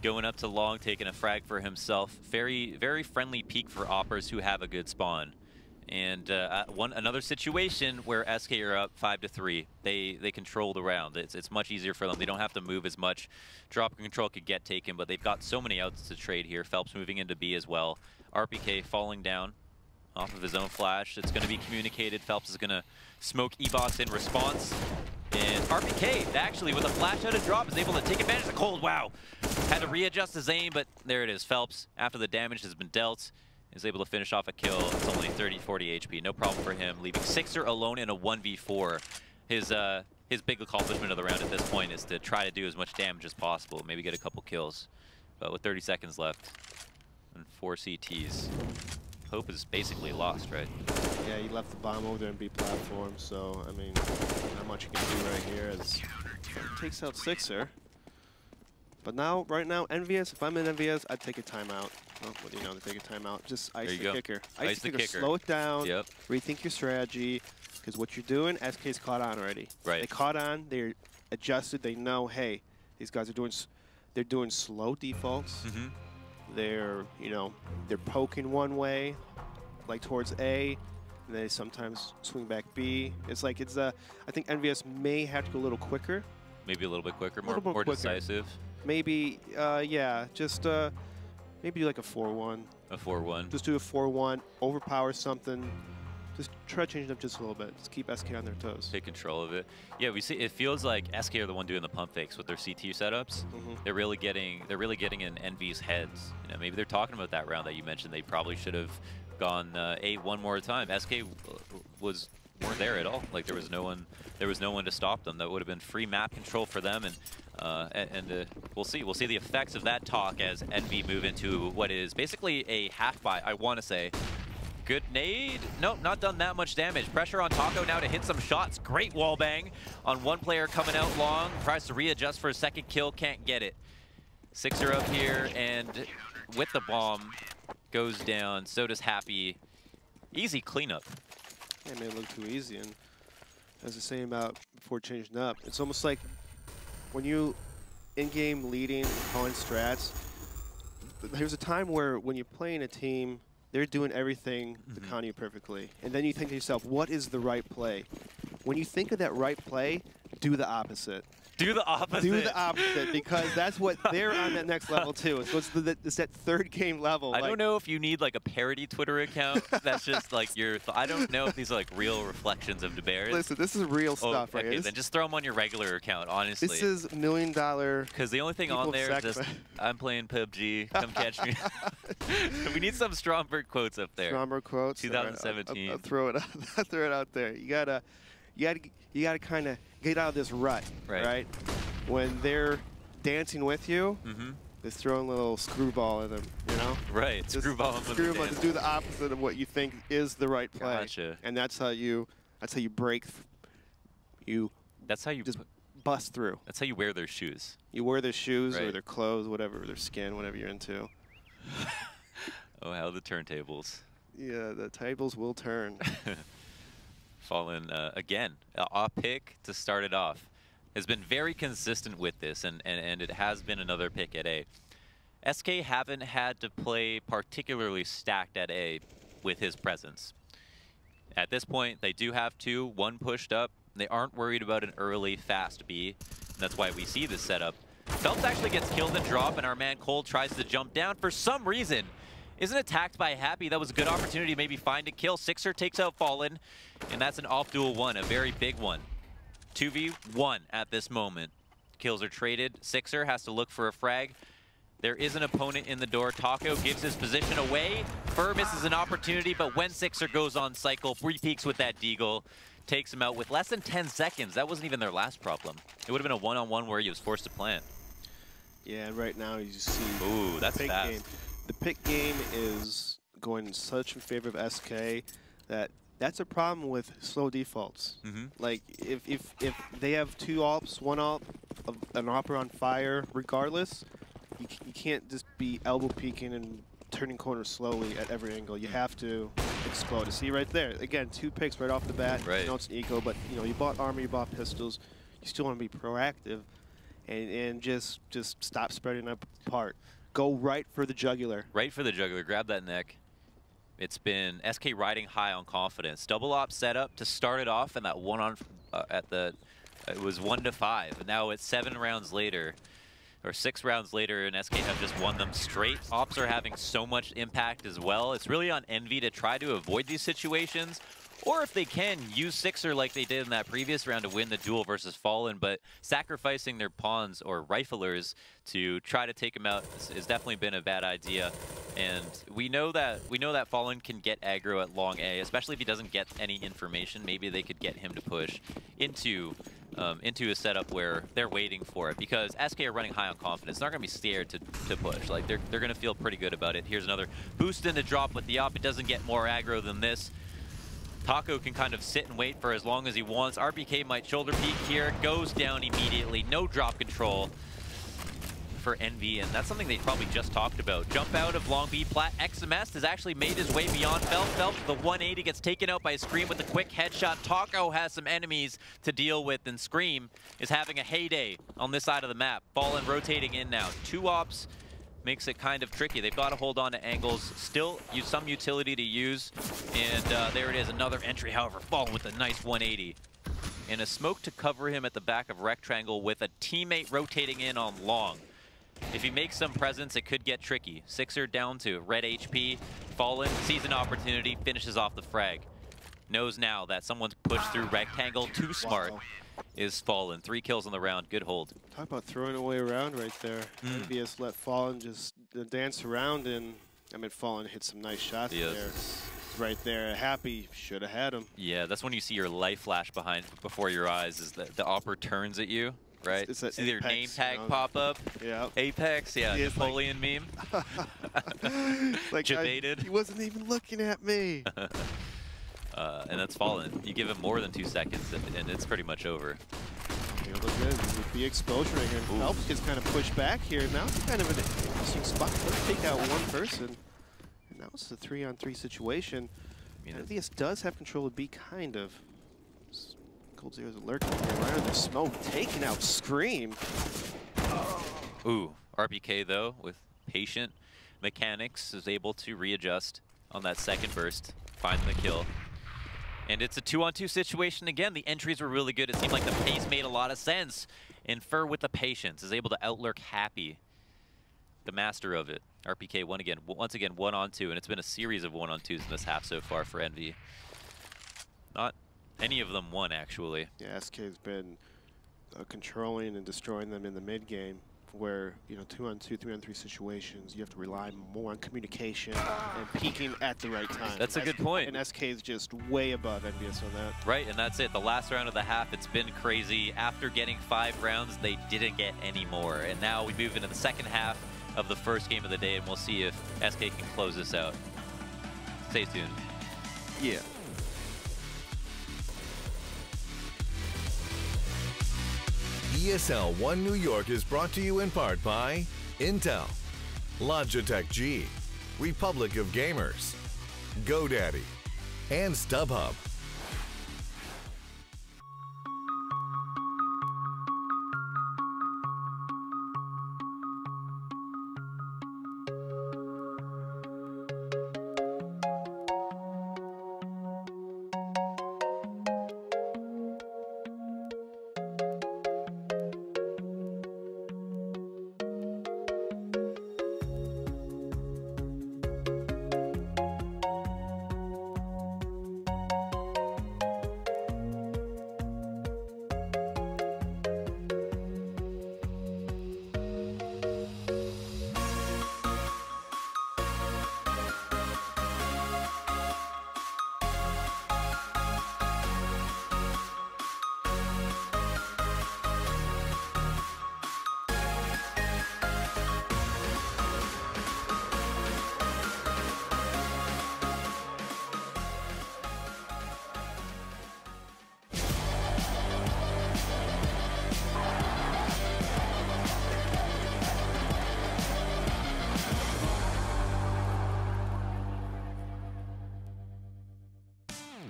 Going up to long, taking a frag for himself. Very, very friendly peak for AWPers who have a good spawn. And uh, uh, one another situation where SK are up five to three. They they control the round. It's it's much easier for them. They don't have to move as much. Drop control could get taken, but they've got so many outs to trade here. felps moving into B as well. RPK falling down off of his own flash. It's going to be communicated. felps is going to smoke E-Box in response. And RPK, actually, with a flash out of drop, is able to take advantage of the cold. Wow. Had to readjust his aim, but there it is. felps, after the damage has been dealt, is able to finish off a kill. It's only 30, 40 HP. No problem for him, leaving Sixer alone in a 1v4. His, uh, his big accomplishment of the round at this point is to try to do as much damage as possible, maybe get a couple kills. But with 30 seconds left and four CTs, hope is basically lost, right? Yeah, he left the bomb over there in B platform, so I mean, not much you can do right here as takes out Sixer. But now, right now, EnVyUs, if I'm in EnVyUs, I'd take a timeout. Oh, what do you know, to take a timeout. Just ice the go. kicker. Ice the kicker. slow it down, Yep. rethink your strategy, because what you're doing, SK's caught on already. Right. They caught on, they're adjusted, they know, hey, these guys are doing, they're doing slow defaults. Mm-hmm. They're, you know, they're poking one way, like towards A, and they sometimes swing back B. It's like it's a. I think NVS may have to go a little quicker. Maybe a little bit quicker, more, more quicker. decisive. Maybe, uh, yeah, just uh, maybe do like a 4-1. A 4-1. Just do a 4-1, overpower something. Just try to change it up just a little bit. Just keep SK on their toes. Take control of it. Yeah, we see. It feels like SK are the one doing the pump fakes with their CT setups. Mhm. They're really getting. They're really getting in Envy's heads. You know, maybe they're talking about that round that you mentioned. They probably should have gone uh, eight one more time. SK was weren't there at all. Like there was no one. There was no one to stop them. That would have been free map control for them. And uh, and, uh, we'll see. We'll see the effects of that talk as Envy move into what is basically a half buy. I want to say. Good nade. Nope, not done that much damage. Pressure on Taco now to hit some shots. Great wall bang on one player coming out long. Tries to readjust for a second kill, can't get it. Sixer up here and with the bomb goes down. So does Happy. Easy cleanup. It may look too easy, and as I was saying about before changing up, it's almost like when you in-game leading, calling strats, there's a time where when you're playing a team, they're doing everything to Mhm. counter you perfectly. And then you think to yourself, what is the right play? When you think of that right play, do the opposite. Do the opposite. Do the opposite because that's what they're on that next level too. So it's, the, it's that third game level. I like, don't know if you need like a parody Twitter account that's just like your. Th I don't know if these are like real reflections of DeMars. Listen, this is real oh, stuff right okay, here. then just throw them on your regular account, honestly. this is million dollar Because the only thing on there is just. I'm playing PUBG, come catch me. we need some Stromberg quotes up there. Stromberg quotes. All right, I'll- I'll- 2017. I'll, throw it out. Throw it out there. You gotta, you gotta, you gotta kind of get out of this rut, Right. When they're dancing with you, Mm-hmm. just throw a little screwball at them. You know, Right, just screwball them screwball. dance. Do the opposite of what you think is the right play, Gotcha. and that's how you, that's how you break. You That's how you. just bust through. that's how you wear their shoes. You wear their shoes or their clothes, whatever, their skin, whatever you're into. Oh, how the turntables. Yeah, the tables will turn. Fallen uh, again. A pick to start it off. Has been very consistent with this, and, and, and it has been another pick at A. SK haven't had to play particularly stacked at A with his presence. At this point, they do have two, one pushed up. They aren't worried about an early, fast B. That's why we see this setup. felps actually gets killed and drop, and our man Cole tries to jump down. For some reason, isn't attacked by Happy. That was a good opportunity to maybe find a kill. Sixer takes out Fallen, and that's an off-duel one, a very big one. 2v1 at this moment. Kills are traded. Sixer has to look for a frag. There is an opponent in the door. Taco gives his position away. Fer misses an opportunity, but when Sixer goes on cycle, three peeks with that deagle, takes him out with less than 10 seconds. That wasn't even their last problem. It would have been a one-on-one where he was forced to plant. yeah, right now you see. Ooh, that's fast. game. The pick game is going such in favor of SK that that's a problem with slow defaults. hmm Like if if if they have two AWPs, one AWP, an AWPer on fire, regardless, you, c- you can't just be elbow peeking and turning corners slowly at every angle. You have to explode. See right there. Again, two picks right off the bat. Right. You know it's an eco, but you know you bought armor, you bought pistols. You still want to be proactive, and and just just stop spreading up apart. Go right for the jugular. Right for the jugular. Grab that neck. It's been SK riding high on confidence. Double AWP setup to start it off, and that one on uh, at the it was one to five. Now it's seven rounds later, or six rounds later, and SK have just won them straight. AWPs are having so much impact as well. It's really on Envy to try to avoid these situations. Or if they can, use Sixer like they did in that previous round to win the duel versus Fallen, but sacrificing their pawns or riflers to try to take him out has- definitely been a bad idea. And we know that we know that Fallen can get aggro at long A, especially if he doesn't get any information. Maybe they could get him to push into um, into a setup where they're waiting for it because SK are running high on confidence. They're not going to be scared to, to push. Like they're, they're going to feel pretty good about it. Here's another boost in the drop with the AWP. It doesn't get more aggro than this. Taco can kind of sit and wait for as long as he wants. RPK might shoulder peek here, goes down immediately. No drop control for Envy, and that's something they probably just talked about. Jump out of Long B plat. XMS has actually made his way beyond Felt. Felt, the 180 gets taken out by Scream with a quick headshot. Taco has some enemies to deal with, and Scream is having a heyday on this side of the map. Fallen rotating in now. Two AWPs makes it kind of tricky. They've got to hold on to angles, still use some utility to use, and uh, there it is, another entry, however, Fallen with a nice 180. And a smoke to cover him at the back of Rectangle with a teammate rotating in on long. If he makes some presence, it could get tricky. Sixer down to red HP, Fallen, sees an opportunity, finishes off the frag. Knows now that someone's pushed through Rectangle, too smart. Is Fallen. Three kills on the round, good hold. Talk about throwing away around right there. Mm. EnVyUs let Fallen just uh, dance around and I mean Fallen hit some nice shots Yes. there. Right there. Happy should have had him. Yeah, that's when you see your life flash behind before your eyes is that the AWPer turns at you, right? it's that see their name tag pop up. Yeah. Apex, yeah, Yeah, it's like- Napoleon meme. like I- he wasn't even looking at me. Uh, and that's fallen. You give him more than two seconds and, and it's pretty much over. Here, look good. With the exposure right here. Ooh. felps gets kind of pushed back here. Now it's kind of an interesting spot. Let's take out one person. And now it's a three on three situation. I mean, EnVyUs does have control of B, kind of. coldzera's lurking. Right under the smoke, taking out Scream. Ooh, RPK though, with patient mechanics, is able to readjust on that second burst, find the kill. And it's a two-on-two situation again. The entries were really good. It seemed like the pace made a lot of sense. And Fer with the patience is able to outlurk Happy, the master of it. RPK one again, once again one on two, and it's been a series of one on twos in this half so far for Envy. Not any of them won actually. Yeah, SK's been uh, controlling and destroying them in the mid game. Where you know two on two, three on three situations, you have to rely more on communication and peaking at the right time. That's a good SK point. And SK is just way above EnVyUs on that. Right, and that's it. The last round of the half, it's been crazy. After getting five rounds, they didn't get any more. And now we move into the second half of the first game of the day, and we'll see if SK can close this out. Stay tuned. Yeah. ESL One New York is brought to you in part by Intel, Logitech G, Republic of Gamers, GoDaddy, and StubHub.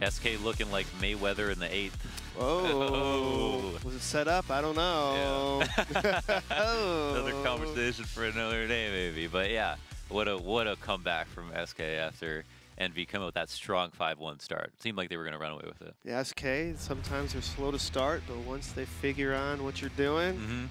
SK looking like Mayweather in the eighth. Oh, was it set up? I don't know. Oh. another conversation for another day, maybe. But yeah, what a what a comeback from SK after Envy coming out with that strong 5-1 start. Seemed like they were going to run away with it. Yeah, SK, sometimes they're slow to start, but once they figure on what you're doing, Mm-hmm.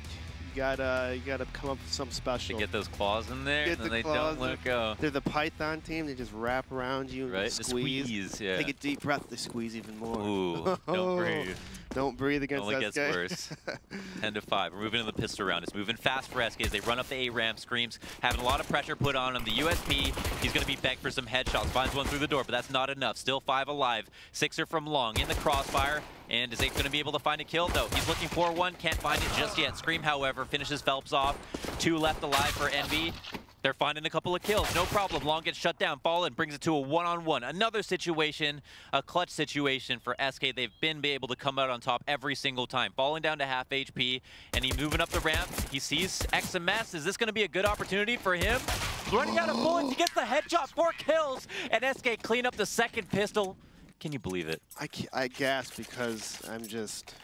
You gotta you gotta come up with something special. get those claws in there, Get and then the they don't let go. They're the Python team. They just wrap around you and Right? Squeeze. squeeze, yeah. Take a deep breath. They squeeze even more. Ooh, don't breathe. Don't breathe against Only SK. gets worse. 10 to 5. We're moving to the pistol round. It's moving fast for SK as they run up the A ramp. Screams having a lot of pressure put on him. The USP, he's going to be begged for some headshots. Finds one through the door, but that's not enough. Still five alive. Sixer from long in the crossfire. And is he going to be able to find a kill? No, he's looking for one. Can't find it just yet. Scream, however, finishes felps off. Two left alive for Envy. They're finding a couple of kills, no problem. Long gets shut down. Fallen brings it to a one-on-one. Another situation, a clutch situation for SK. They've been able to come out on top every single time. Falling down to half HP, and he moving up the ramp. He sees XMS. Is this going to be a good opportunity for him? Running out of bullets, he gets the headshot, four kills, and SK clean up the second pistol. Can you believe it? I, I gasp because I'm just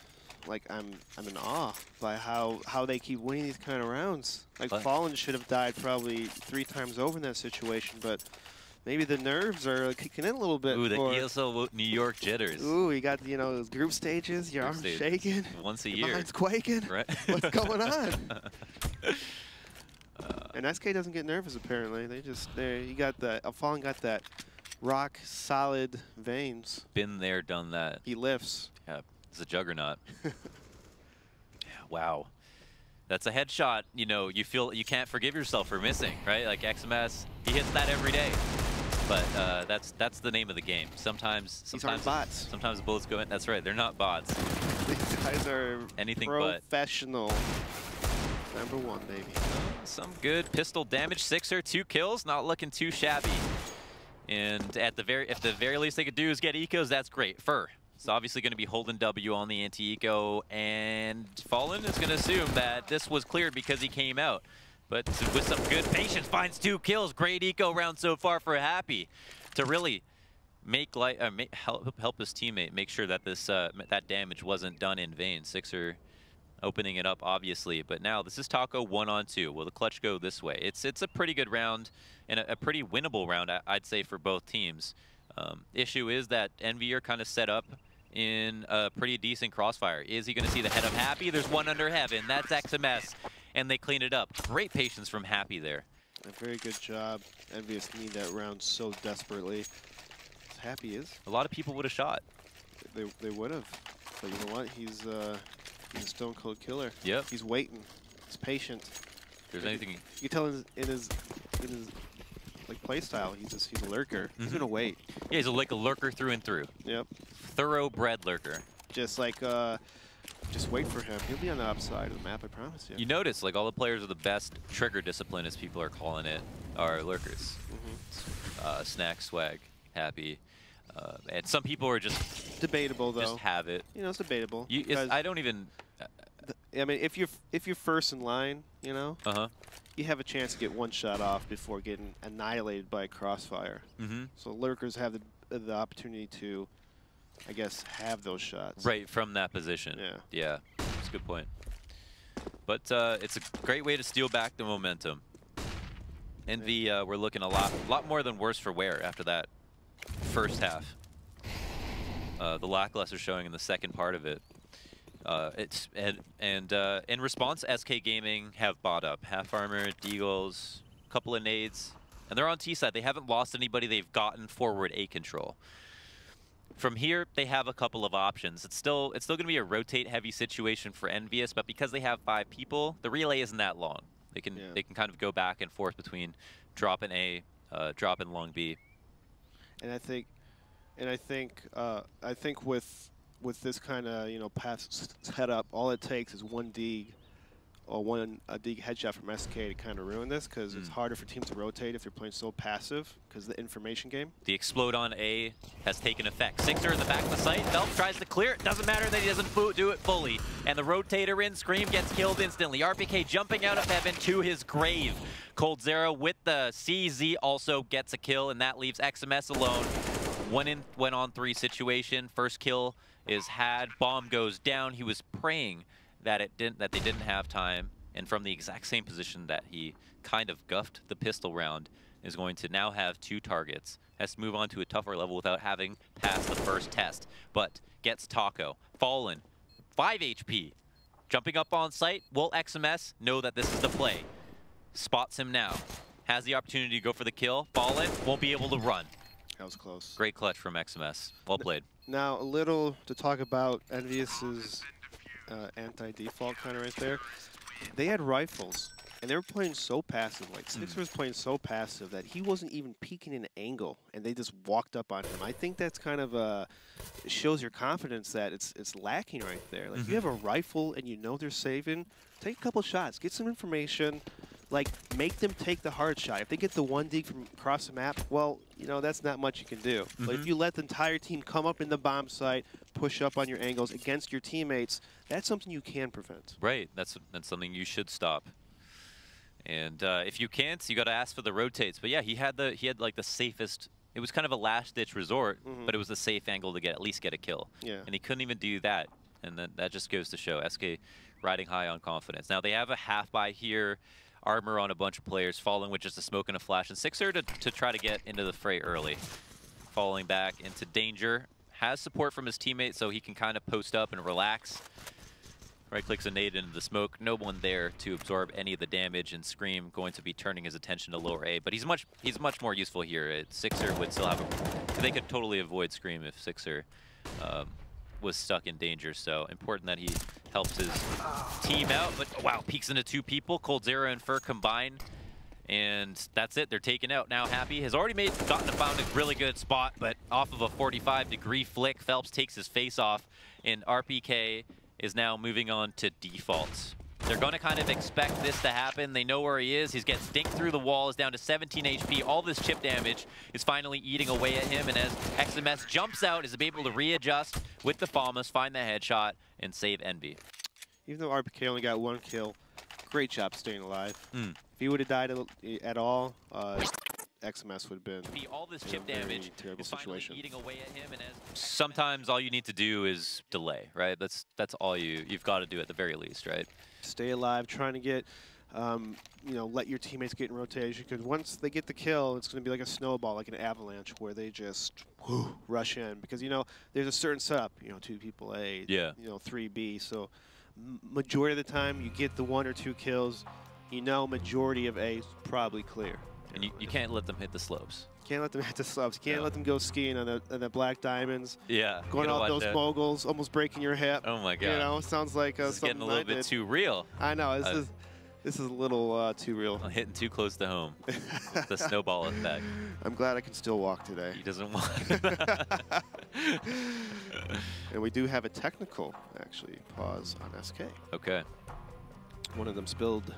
like I'm I'm in awe by how how they keep winning these kind of rounds. Like But- Fallen should have died probably three times over in that situation, but maybe the nerves are kicking in a little bit. Ooh, the ESL New York jitters. Ooh, you got you know those group stages, your Group arms stages. shaking, Once a your year. mind's quaking. Right? What's going on? Uh, And SK doesn't get nervous apparently. They just they you got that Fallen got that rock solid veins. been there, done that. He lifts. Yeah, it's a juggernaut. wow. That's a headshot, you know, you feel you can't forgive yourself for missing, right? Like XMS, he hits that every day. But uh, that's that's the name of the game. Sometimes sometimes bots. sometimes the bullets go in. That's right, they're not bots. These guys are Anything but. professional. Number one, baby. Some good pistol damage. Sixer, two kills, not looking too shabby. And at the very, if the very least they could do is get ecos, that's great. Fer. It's obviously going to be holding W on the anti-eco, and Fallen is going to assume that this was cleared because he came out. But with some good patience, finds two kills. Great eco round so far for Happy to really make like uh, make, help help his teammate make sure that this uh, that damage wasn't done in vain. Sixer opening it up obviously, but now this is Taco one on two. Will the clutch go this way? It's it's a pretty good round and a, a pretty winnable round, I- I'd say, for both teams. Um, issue is that Envy are kind of set up in a pretty decent crossfire. Is he going to see the head of Happy? There's one under Heaven. That's XMS, and they clean it up. Great patience from Happy there. A very good job. EnVyUs need that round so desperately. Happy is. A lot of people would have shot. They they would have. But you know what? He's uh he's a stone cold killer. Yep. He's waiting. He's patient. If there's anything You tell in his in his, in his like play style, he's just he's a lurker. He's Mhm. gonna wait. Yeah, he's a, like a lurker through and through. Yep. Thoroughbred lurker. Just like uh just wait for him. He'll be on the upside of the map, I promise you. You notice, like, all the players with the best trigger discipline, as people are calling it, are lurkers. Mhm. Uh, snack, swag, happy. Uh, and some people are just, Debatable though. just have it. you know, it's debatable. You, it's, I don't even, I mean, if you're if you're first in line, you know, uh-huh. you have a chance to get one shot off before getting annihilated by a crossfire. Mm-hmm. So lurkers have the the opportunity to, I guess, have those shots. Right, from that position. Yeah. Yeah, that's a good point. But uh, it's a great way to steal back the momentum. Envy, uh, we're looking a lot, lot more than worse for wear after that first half. Uh, the lackluster showing in the second part of it. Uh, it's and and uh, in response, SK Gaming have bought up half armor, deagles, couple of nades, and they're on T side. They haven't lost anybody. They've gotten forward A control. From here, they have a couple of options. It's still it's still going to be a rotate heavy situation for EnVyUs, but because they have five people, the relay isn't that long. They can Yeah. they can kind of go back and forth between drop in A, uh, drop in long B. And I think, and I think, uh, I think with with this kind of you know pass setup, all it takes is one dig or one a dig headshot from SK to kind of ruin this because it's Mm. harder for teams to rotate if they're playing so passive because the information game. The explode on A has taken effect. Sixer in the back of the site. felps tries to clear it. Doesn't matter that he doesn't do it fully. And the rotator in. Scream gets killed instantly. RPK jumping out of heaven to his grave. coldzera with the CZ also gets a kill, and that leaves XMS alone. One in, one on three situation. First kill is had. Bomb goes down. He was praying that it didn't that they didn't have time, and from the exact same position that he kind of guffed the pistol round, is going to now have two targets. Has to move on to a tougher level without having passed the first test, but gets Taco. Fallen, 5 HP. Jumping up on site, will XMS know that this is the play? Spots him now. Has the opportunity to go for the kill. Fallen, won't be able to run. That was close. Great clutch from XMS. Well played. Now a little to talk about EnVyUs's uh, anti-default kind of right there. They had rifles, and they were playing so passive. Like Sixer was playing so passive that he wasn't even peeking an angle, and they just walked up on him. I think that's kind of uh, shows your confidence that it's it's lacking right there. Like you have a rifle and you know they're saving, take a couple shots, get some information. Like make them take the hard shot. If they get the one dig from across the map, well, you know that's not much you can do. But if Mhm. you let the entire team come up in the bomb site, push up on your angles against your teammates, that's something you can prevent. Right. That's that's something you should stop. And uh, if you can't, you got to ask for the rotates. But yeah, he had the he had like the safest. It was kind of a last ditch resort, Mhm. but it was the safe angle to get at least get a kill. Yeah. And he couldn't even do that. And then that just goes to show SK riding high on confidence. Now they have a half buy here, armor on a bunch of players, falling with just a smoke and a flash, and Sixer to, to try to get into the fray early. Falling back into danger. Has support from his teammate, so he can kind of post up and relax. Right clicks a nade into the smoke. No one there to absorb any of the damage, and Scream going to be turning his attention to lower A. But he's much he's much more useful here. Sixer would still have a. They could totally avoid Scream if Sixer um, was stuck in danger. So important that he helps his team out. But oh, wow, peeks into two people. coldzera and Fer combine. And that's it. They're taken out now. Happy has already made gotten to found a really good spot, but off of a 45 degree flick, felps takes his face off, and RPK is now moving on to defaults. They're going to kind of expect this to happen. They know where he is. He's getting stinked through the wall. Is down to 17 HP. All this chip damage is finally eating away at him. And as XMS jumps out, is able to readjust with the FAMAS, find the headshot, and save Envy. Even though RPK only got one kill, great job staying alive. Mm. If he would have died at all, uh, XMS would have been all this chip damage terrible is situation. eating away at him. And as sometimes all you need to do is delay, right? That's that's all you you've got to do at the very least, right? Stay alive, trying to get. Um, you know, let your teammates get in rotation because once they get the kill, it's going to be like a snowball, like an avalanche, where they just whoo, rush in. Because you know, there's a certain setup. You know, two people A, yeah. you know, three B. So majority of the time, you get the one or two kills. You know, majority of A is probably clear. And you, you can't let them hit the slopes. Can't let them hit the slopes. Can't No. let them go skiing on the, on the black diamonds. Yeah. Going off those that. moguls, almost breaking your hip. Oh my god. You know, sounds like uh, this is getting a little I bit did. too real. I know. This Uh, is this is a little uh, too real. I'm hitting too close to home. the snowball effect. I'm glad I can still walk today. He doesn't want. And we do have a technical, actually, pause on SK. okay. One of them spilled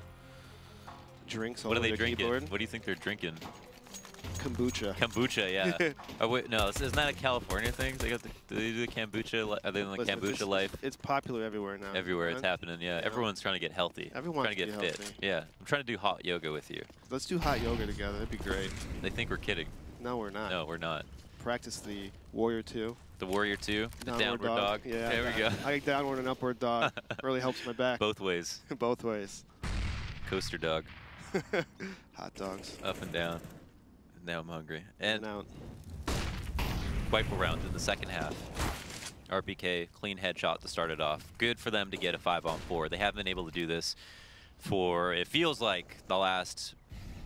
drinks What are they drinking? keyboard. What do you think they're drinking? Kombucha. Kombucha, yeah. oh wait, no, isn't that a California thing? They got the, do they do the kombucha? Are they in the Listen, kombucha it's- life? It's popular everywhere now. Everywhere it's happening, yeah. Yeah. Everyone's trying to get healthy. Everyone's trying to get fit. healthy. Yeah, I'm trying to do hot yoga with you. Let's do hot yoga together. That'd be great. They think we're kidding. No, we're not. No, we're not. Practice the warrior two. The warrior two, the downward, dog. Yeah. there we go. I like downward and upward dog. really helps my back. Both ways. Both ways. Coaster dog, Hot dogs. up and down. Now I'm hungry. And out. rifle round in the second half. RPK, clean headshot to start it off. Good for them to get a five on four. They haven't been able to do this for, it feels like, the last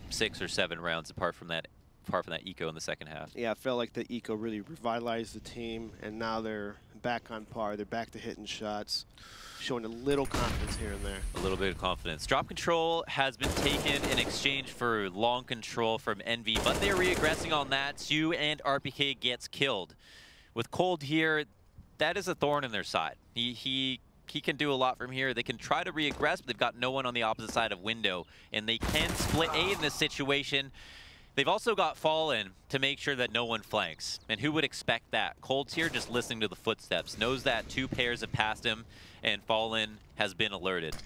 six or seven rounds apart from that apart from that eco in the second half. Yeah, I felt like the eco really revitalized the team, and now they're back on par. They're back to hitting shots, showing a little confidence here and there. A little bit of confidence. Drop control has been taken in exchange for long control from Envy, but they're reaggressing on that too, and RPK gets killed. With Cold here, that is a thorn in their side. He he he can do a lot from here. They can try to reaggress, but they've got no one on the opposite side of window, and they can split A in this situation. They've also got Fallen to make sure that no one flanks. And who would expect that? Cold's here just listening to the footsteps, knows that two pairs have passed him, and Fallen has been alerted.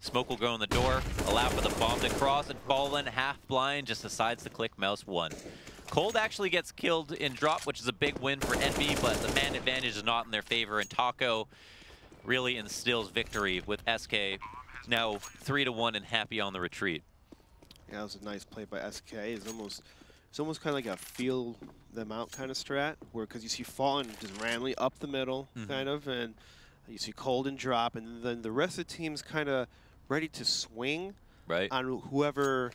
Smoke will go in the door, allow for the bomb to cross, and Fallen, half blind, just decides to click mouse one. Cold actually gets killed in drop, which is a big win for Envy, but the man advantage is not in their favor, and Taco really instills victory with SK now 3 to one and happy on the retreat. Yeah, that was a nice play by SK. It's almost, it's almost kind of like a feel them out kind of strat, where because you see Fallen just randomly up the middle, Mhm. kind of, and you see Cold and drop, and then the rest of the team's kind of ready to swing Right? on whoever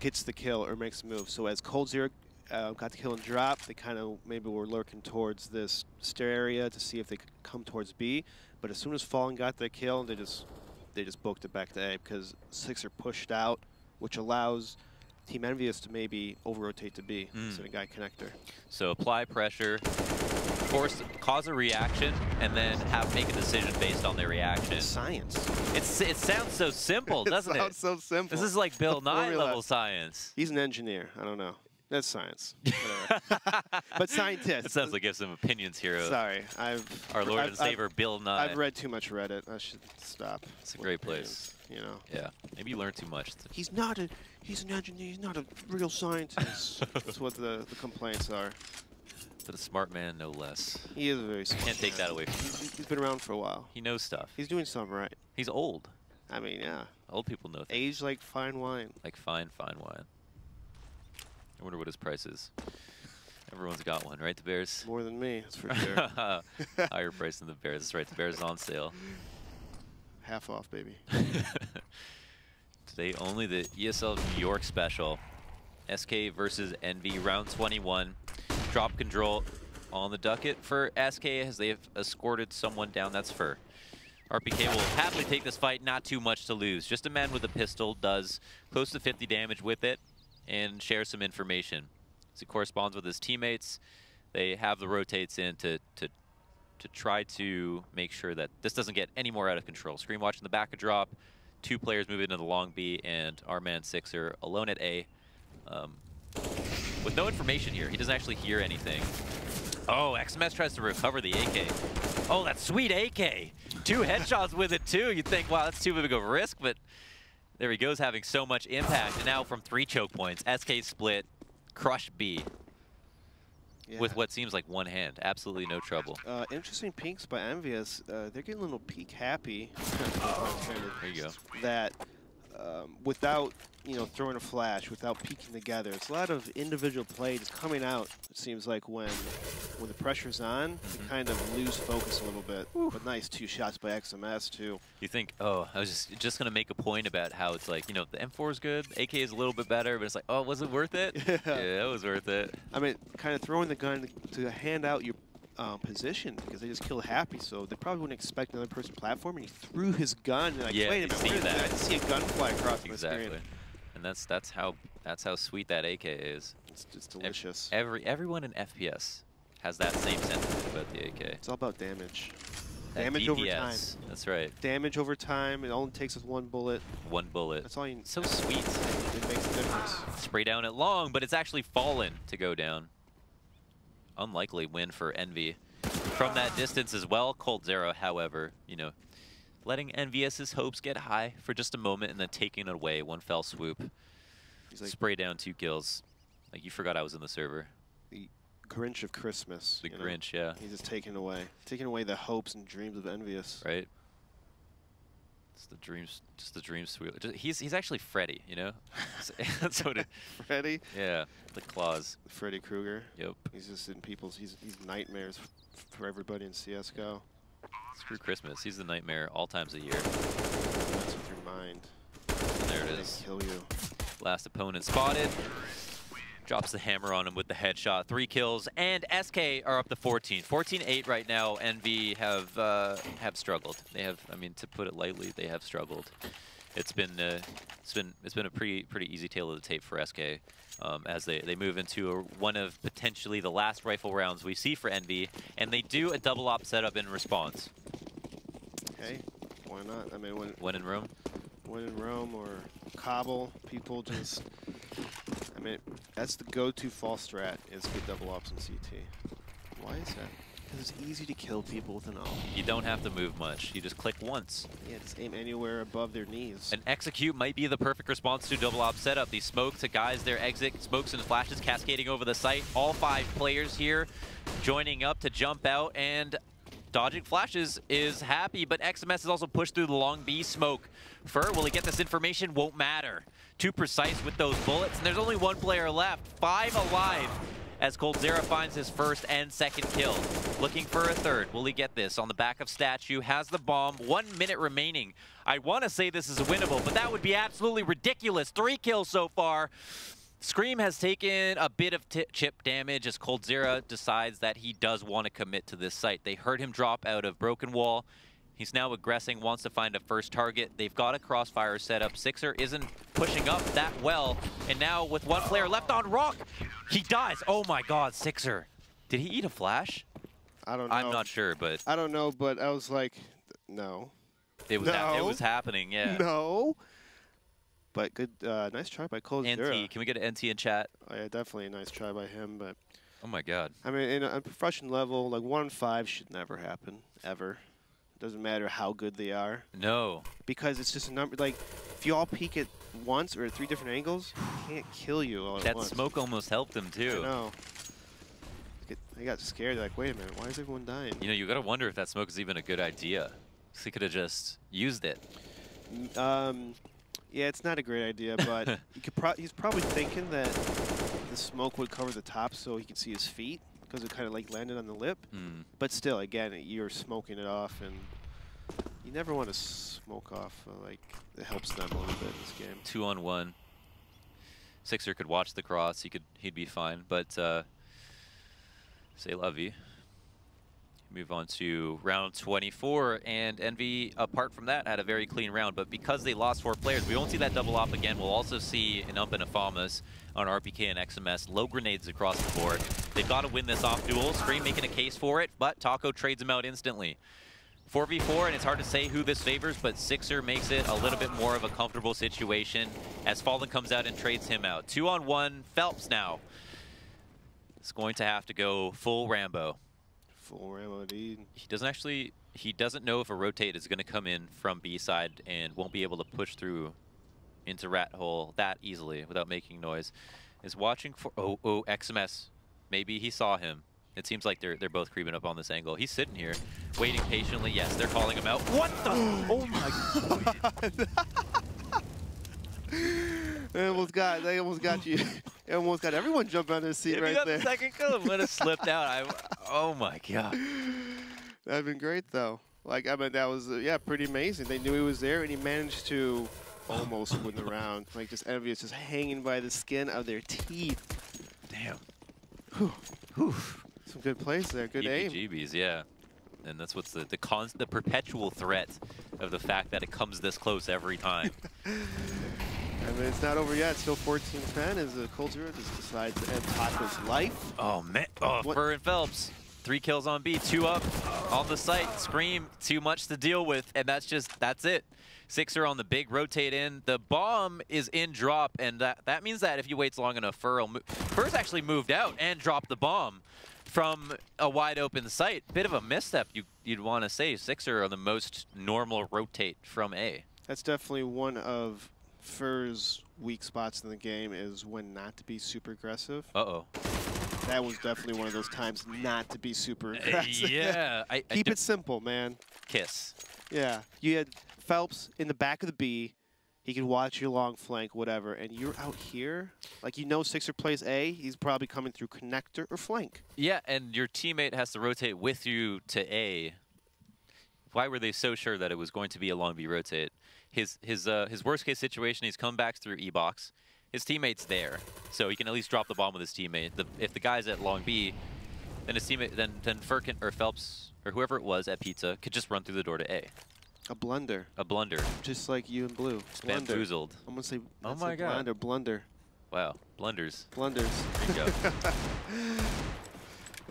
gets the kill or makes a move. So as coldzera uh, got the kill and drop, they kind of maybe were lurking towards this stair area to see if they could come towards B. But as soon as Fallen got the kill, they just they just booked it back to A because Sixer pushed out, which allows Team EnVyUs to maybe over-rotate to B. Mm. So we got connector. So apply pressure, force, cause a reaction, and then have make a decision based on their reaction. Science. It's it sounds so simple, doesn't it it? sounds so simple. This is like Bill Nye level science. He's an engineer. I don't know. That's science. But scientist. It sounds like you have some opinions here. Sorry, I've Our Lord I've, and Savior Bill Nye. I've, I've read too much Reddit. I should stop. It's a great opinions, You know. yeah, maybe you learn too much. He's not a. He's an engineer. He's not a real scientist. That's what the, the complaints are. But a smart man, no less. He is a very smart Can't take that away from him. He's, he's been around for a while. He knows stuff. He's doing something right. He's old. I mean, yeah. Old people know things. Age like fine wine. Like fine, fine wine. I wonder what his price is. Everyone's got one, right? DeMars. More than me, that's for sure. Higher price than DeMars. That's right. DeMars is on sale. Half off, baby. Today only the ESL New York special. SK versus Envy, round 21. Drop control on the ducket for SK as they have escorted someone down. That's Fer. RPK will happily take this fight, not too much to lose. Just a man with a pistol does close to 50 damage with it and shares some information. As he corresponds with his teammates, they have the rotates in to, to, to try to make sure that this doesn't get any more out of control. Screen watch in the back of drop, two players move into the long B, and our man Sixer alone at A. Um, with no information here, he doesn't actually hear anything. Oh, XMS tries to recover the AK. Oh, that sweet AK. Two headshots with it too. You'd think, wow, that's too big of a risk, but there he goes having so much impact. And now from three choke points, SK split, crush B Yeah. with what seems like one hand. Absolutely no trouble. Uh, interesting pinks by EnVyUs. Uh, they're getting a little peak happy. There you go. That um, without you know throwing a flash, without peeking together, it's a lot of individual play just coming out. It seems like when when the pressure's on, Mm-hmm. you kind of lose focus a little bit. But nice two shots by XMS too. You think, oh, I was just just gonna make a point about how it's like, you know, the M4 is good, AK is a little bit better, but it's like, oh, was it worth it? Yeah. yeah, it was worth it. I mean, kind of throwing the gun to hand out your um, position because they just killed Happy, so they probably wouldn't expect another person platform. And he threw his gun. And like, Yeah, wait a minute, see that. I see a gun fly across Exactly. screen. And that's that's how that's how sweet that AK is. It's just delicious. Every everyone in FPS has that same sentiment about the AK. It's all about damage. That Damage over time. That's right. Damage over time. It only takes us one bullet. One bullet. That's all you. Need. So sweet. It makes a difference. Spray down at long, but it's actually fallen to go down. Unlikely win for Envy. From that distance as well, coldzera, however, you know, letting EnVyUs's hopes get high for just a moment and then taking it away one fell swoop. Like Spray down two kills. Like you forgot I was in the server. The Grinch of Christmas. The you know? Grinch, yeah. He's just taking away, taking away the hopes and dreams of EnVyUs. Right? It's the dreams, just the dream. Just, he's he's actually Freddy, you know. That's what it. Freddy, Yeah, the claws. Freddy Krueger. Yep. He's just in people's. He's he's nightmares for everybody in CS:GO. Screw Christmas. He's the nightmare all times a year. That's with your mind. And there it is. kill you. Last opponent spotted. Drops the hammer on him with the headshot. Three kills, and SK are up to 14. 14-8 right now. NV have uh, have struggled. They have, I mean, to put it lightly, they have struggled. It's been uh, it's been it's been a pretty pretty easy tail of the tape for SK um, as they they move into a, one of potentially the last rifle rounds we see for NV, and they do a double AWP setup in response. Hey, why not? I mean, when When in room, when in Rome or Kabul, people just. I mean, that's the go-to false strat is get double AWPs in CT. Why is that? Because it's easy to kill people with an AWP. you don't have to move much. You just click once. Yeah, just aim anywhere above their knees. An execute might be the perfect response to double AWP setup. These smoke to guys their exit, smokes and flashes cascading over the site. All five players here joining up to jump out and dodging flashes is happy, but XMS is also pushed through the long B smoke. Fer, will he get this information? Won't matter. Too precise with those bullets, and there's only one player left. Five alive as Cold finds his first and second kill. Looking for a third. Will he get this? On the back of Statue, has the bomb. One minute remaining. I want to say this is winnable, but that would be absolutely ridiculous. Three kills so far. Scream has taken a bit of chip damage as coldzera decides that he does want to commit to this site. They heard him drop out of Broken Wall. He's now aggressing, wants to find a first target. They've got a crossfire set up. Sixer isn't pushing up that well. And now with one player left on Rock, he dies. Oh my god, Sixer. Did he eat a flash? I don't know. I'm not sure, but I don't know, but I was like, no. it was hap- it was happening, yeah. No. But good, uh, nice try by coldzera. NT, can we get an NT in chat? Oh, yeah, definitely a nice try by him. But Oh my god. I mean, in a, on professional level, like 1-5 should never happen ever. Doesn't matter how good they are No. because it's just a number. Like if you all peek at once or at three different angles, can't kill you all at That smoke almost helped him I too. know. Look at, they got scared. Like, wait a minute, why is everyone dying? You know, you got to wonder if that smoke is even a good idea. 'Cause He could have just used it. Um, yeah, it's not a great idea, but he could pro he's probably thinking that the smoke would cover the top so he can see his feet because it kind of like landed on the lip. Hmm. But still, again, you're smoking it off, and you never want to smoke off. Uh, like it helps them a little bit in this game. Two on one. Sixer could watch the cross. He could. He'd be fine. But uh, say lovey. Move on to round 24, and Envy, apart from that, had a very clean round. But because they lost four players, we won't see that double AWP again. We'll also see an ump and a Famas on RPK and XMS. Low grenades across the board. They've got to win this off duel. Scream making a case for it, but Taco trades him out instantly. 4v4, and it's hard to say who this favors, but Sixer makes it a little bit more of a comfortable situation as Fallen comes out and trades him out. Two on one, felps now. Is going to have to go full Rambo. Full Rambo indeed. He doesn't actually, he doesn't know if a rotate is going to come in from B side and won't be able to push through into rat hole that easily without making noise. Is watching for, oh, oh, XMS. Maybe he saw him. It seems like they're they're both creeping up on this angle. He's sitting here, waiting patiently. Yes, they're calling him out. What the? oh my! They almost got. They almost got you. They almost got everyone jumping on their seat right got there. the second kill, would have slipped out. I, oh my god! That'd been great though. Like I mean, that was uh, yeah, pretty amazing. They knew he was there, and he managed to almost win the round. Like just EnVyUs, just hanging by the skin of their teeth. Damn. Whew. Some good plays there. Good aim. GBs, yeah. And that's what's the the cons the perpetual threat of the fact that it comes this close every time. I mean, it's not over yet. Still 14-10 as the coldzera just decides to end Taco's life. Oh man! Oh, What- Fer and felps. Three kills on B, two up on the site. Scream, too much to deal with, and that's just that's it. Sixer on the big rotate in. The bomb is in drop, and that that means that if he waits long enough, Fer will move. Fer's actually moved out and dropped the bomb from a wide open site. Bit of a misstep, you you'd want to say. Sixer on the most normal rotate from A. That's definitely one of Fer's weak spots in the game is when not to be super aggressive. Uh oh. That was definitely one of those times not to be super aggressive. yeah. I, I Keep it simple, man. kiss. Yeah. You had felps in the back of the B. He could watch your long flank, whatever, and you're out here. Like you know, Sixer plays A. He's probably coming through connector or flank. Yeah, and your teammate has to rotate with you to A. Why were they so sure that it was going to be a long B rotate? His his uh, his worst case situation, he's come back through E box. His teammate's there, so he can at least drop the bomb with his teammate. The, if the guy's at long B, then his teammate, then then Firkin or felps or whoever it was at Pizza could just run through the door to A. A blunder, A blunder, just like you and Blue. Blunder. bamboozled. I'm gonna say. Oh my a God. Blunder, blunder, Wow, blunders. blunders. There you go.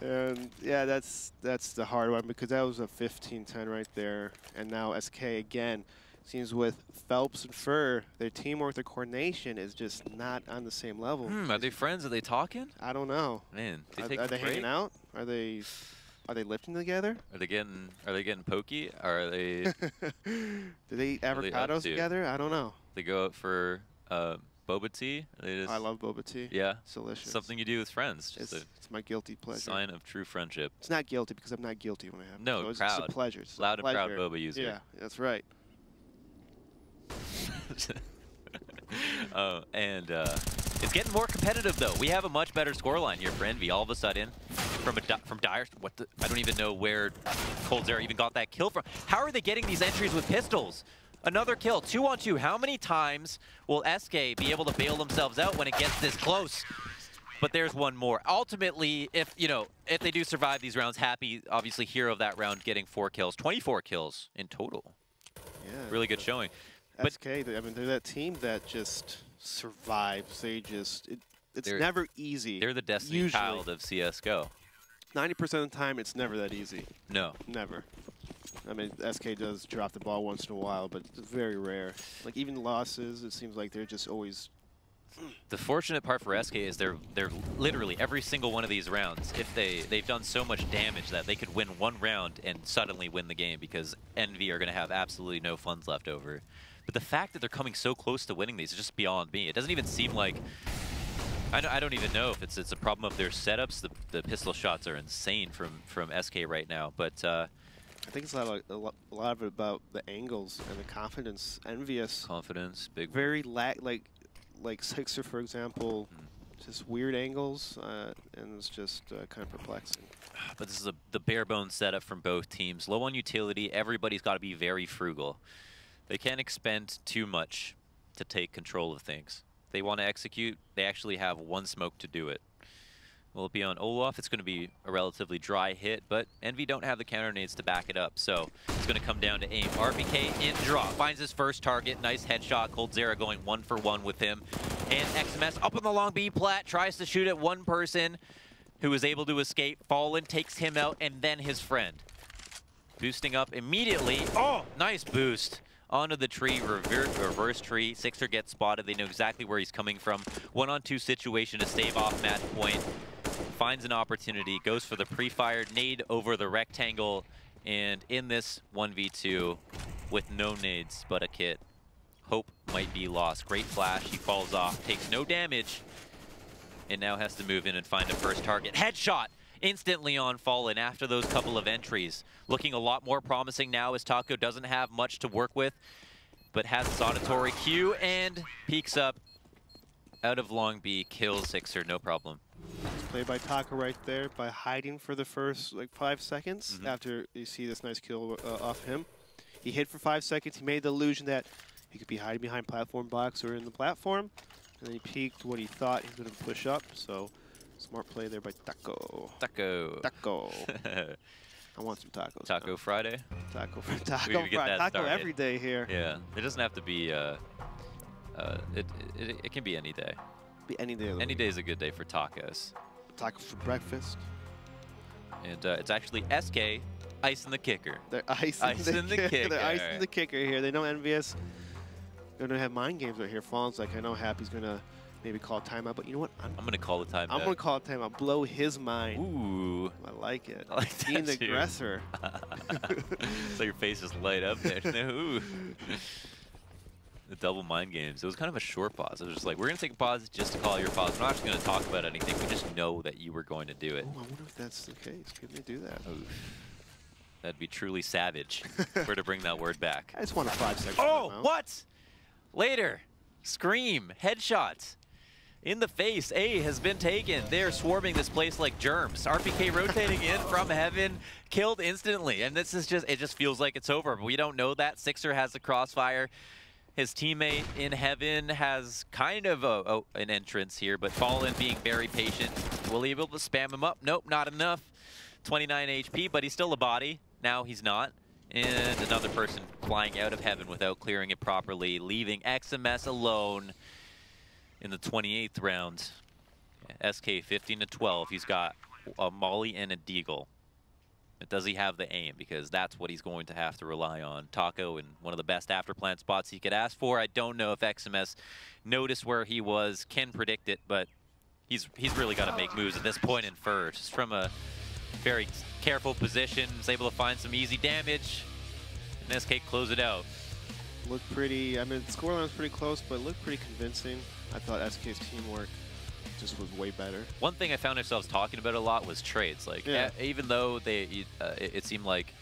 And yeah, that's that's the hard one because that was a 15-10 right there. And now SK again seems with felps and Fer, their teamwork, their coordination is just not on the same level. hmm, are they friends? Are they talking? I don't know. Man, they Are, take are they hanging out? Are they are they lifting together? Are they getting are they getting pokey? Are they Do they eat are they avocados together? I don't know. they go out for uh, boba tea? I love boba tea. Yeah, It's delicious. something you do with friends. It's, it's my guilty pleasure. sign of true friendship. It's not guilty because I'm not guilty when I have it. No, so it's proud. a pleasure. It's a Loud and proud pleasure. boba user. Yeah, that's right. uh, and uh, it's getting more competitive though. We have a much better scoreline here for Envy. All of a sudden, from a di- from Dire, what the, I don't even know where coldzera even got that kill from. How are they getting these entries with pistols? Another kill, two on two. How many times will SK be able to bail themselves out when it gets this close? But there's one more. Ultimately, if you know, if they do survive these rounds, happy, obviously hero of that round, getting four kills, 24 kills in total. Yeah. Really good showing. But- SK, I mean, they're that team that just survives. They just, it, it's never easy. They're the Destiny Usually. Child of CS:GO. 90% of the time, it's never that easy. No, Never. I mean, SK does drop the ball once in a while, but it's very rare. Like, even losses, it seems like they're just always The fortunate part for SK is they're they're literally every single one of these rounds. If they they've done so much damage that they could win one round and suddenly win the game because Envy are going to have absolutely no funds left over. But the fact that they're coming so close to winning these is just beyond me. It doesn't even seem like I don't, I don't even know if it's it's a problem of their setups. The, the pistol shots are insane from from SK right now, but uh, I think it's a lot, of, a lot, a lot of it about the angles and the confidence. EnVyUs, confidence, big. very lack like like Sixer for example, Hmm. just weird angles, uh, and it's just uh, kind of perplexing. But this is a, the bare bones setup from both teams. Low on utility. Everybody's got to be very frugal. They can't expend too much to take control of things. They want to execute. They actually have one smoke to do it. Will it be on Olaf? It's going to be a relatively dry hit, but Envy don't have the counter nades to back it up, so it's going to come down to aim. RPK in draw, finds his first target, nice headshot. Coldzera going one for one with him. And XMS up on the long B plat, tries to shoot at one person who is able to escape. Fallen takes him out, and then his friend. Boosting up immediately. Oh, nice boost. Onto the tree, reverse, reverse tree. Sixer gets spotted. They know exactly where he's coming from. One on two situation to stave off match point. Finds an opportunity, goes for the pre-fired nade over the rectangle. And in this 1v2, with no nades but a kit, hope might be lost. Great flash, he falls off, takes no damage, and now has to move in and find a first target. Headshot! Instantly on Fallen after those couple of entries. Looking a lot more promising now as Taco doesn't have much to work with, but has his auditory cue and peeks up out of long B, kills Sixer, no problem. Play by Taco right there by hiding for the first like five seconds Mhm. after you see this nice kill uh, off him. He hid for five seconds. He made the illusion that he could be hiding behind platform box or in the platform. And then he peeked what he thought he was going to push up. So smart play there by Taco. Taco. Taco. I want some tacos. Taco now. Friday? Taco. Taco. We gotta get Fri- that taco every day here. Yeah, it doesn't have to be, uh, uh, it, it, it can be any day. Be any day the Any week. day is a good day for tacos. Tacos for breakfast. And uh, it's actually SK, ice in the kicker. They're icing, Ice the, in the kick- They're kicker. icing the kicker here. They know EnVyUs. They're gonna have mind games right here. Fallen's like, I know Happy's gonna maybe call a timeout, but you know what? I'm, I'm gonna call the timeout. I'm gonna call a timeout. Blow his mind. Ooh. I like it. I like Being the aggressor. so your face just light up there. Ooh. The double mind games. It was kind of a short pause. It was just like, we're going to take a pause just to call your pause. We're not actually going to talk about anything. We just know that you were going to do it. Oh, I wonder if that's the case. Can they do that? Oof. That'd be truly savage. we're to bring that word back. I just want a five second. Oh, what? Later. Scream. Headshots. In the face. A has been taken. They're swarming this place like germs. RPK rotating in from heaven. Killed instantly. And this is just, it just feels like it's over. But we don't know that. Sixer has the crossfire. His teammate in heaven has kind of a, a- an entrance here, but Fallen being very patient. Will he be able to spam him up? Nope, not enough. 29 HP, but he's still a body. Now he's not. And another person flying out of heaven without clearing it properly, leaving XMS alone in the 28th round. SK 15 to 12. He's got a Molly and a Deagle. Does he have the aim? Because that's what he's going to have to rely on. Taco in one of the best afterplant spots he could ask for. I don't know if XMS noticed where he was, can predict it, but he's he's really got to make moves at this point in first. From a very careful position, is able to find some easy damage. And SK close it out. Looked pretty. I mean, the scoreline was pretty close, but looked pretty convincing. I thought SK's teamwork just was way better. One thing I found ourselves talking about a lot was trades. Like, Yeah. even though they, uh, it, it seemed like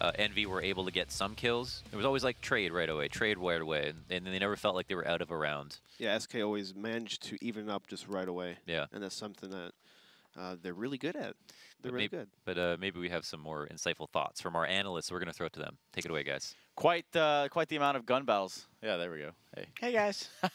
uh, Envy were able to get some kills, It was always like trade right away, trade right away, and, and they never felt like they were out of a round. Yeah, SK always managed to even up just right away. Yeah. And that's something that uh, they're really good at. They're But really maybe- good. But uh, maybe we have some more insightful thoughts from our analysts. We're going to throw it to them. Take it away, guys. Quite, uh, quite the amount of gun battles. Yeah, there we go. Hey. Hey guys.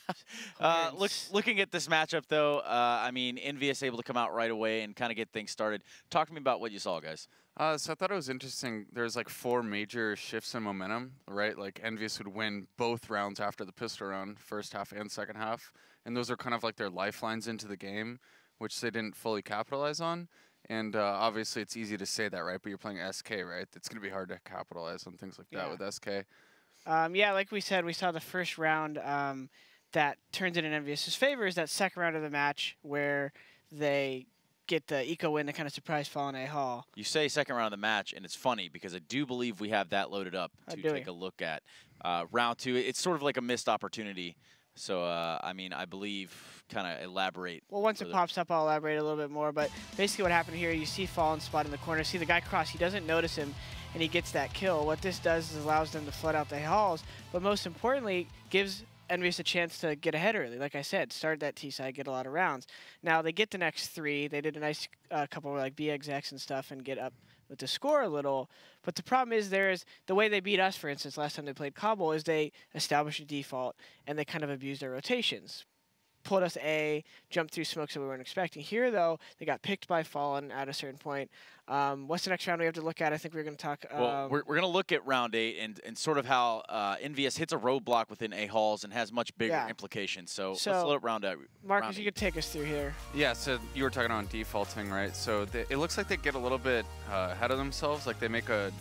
Uh, look, looking at this matchup, though, uh, I mean, EnVyUs able to come out right away and kind of get things started. Talk to me about what you saw, guys. Uh, so I thought it was interesting. There's like four major shifts in momentum, right? Like EnVyUs would win both rounds after the pistol round, first half and second half, and those are kind of like their lifelines into the game, which they didn't fully capitalize on. And uh, obviously, it's easy to say that, right? But you're playing SK, right? It's going to be hard to capitalize on things like that Yeah. with SK. Um, yeah, like we said, we saw the first round um, that turns it in EnVyUs's favor is that second round of the match where they get the eco win to kind of surprise Fallen A Hall. You say second round of the match, and it's funny because I do believe we have that loaded up Oh, to take we? a look at. Uh, round two, it's sort of like a missed opportunity So, uh, I mean, I believe, kind of elaborate. Well, once it pops up, I'll elaborate a little bit more. But basically, what happened here, you see Fallen spot in the corner. See the guy cross. He doesn't notice him, and he gets that kill. What this does is allows them to flood out the halls, but most importantly, gives EnVyUs a chance to get ahead early. Like I said, start that T side, get a lot of rounds. Now they get the next three. They did a nice uh, couple of like BXX and stuff, and get up with the score a little. But the problem is there is the way they beat us, for instance, last time they played Cobble, is they established a default and they kind of abused their rotations. Pulled us A, jumped through smokes that we weren't expecting. Here, though, they got picked by Fallen at a certain point. Um, what's the next round we have to look at? I think we're going to talk. Well, um, we're, we're going to look at round eight and, and sort of how uh, EnVyUs hits a roadblock within A halls and has much bigger Yeah. implications. So, let's So, look at round eight. Marcus, round you eight. could take us through here. Yeah, so you were talking on defaulting, right? So they, it looks like they get a little bit uh, ahead of themselves, like they make a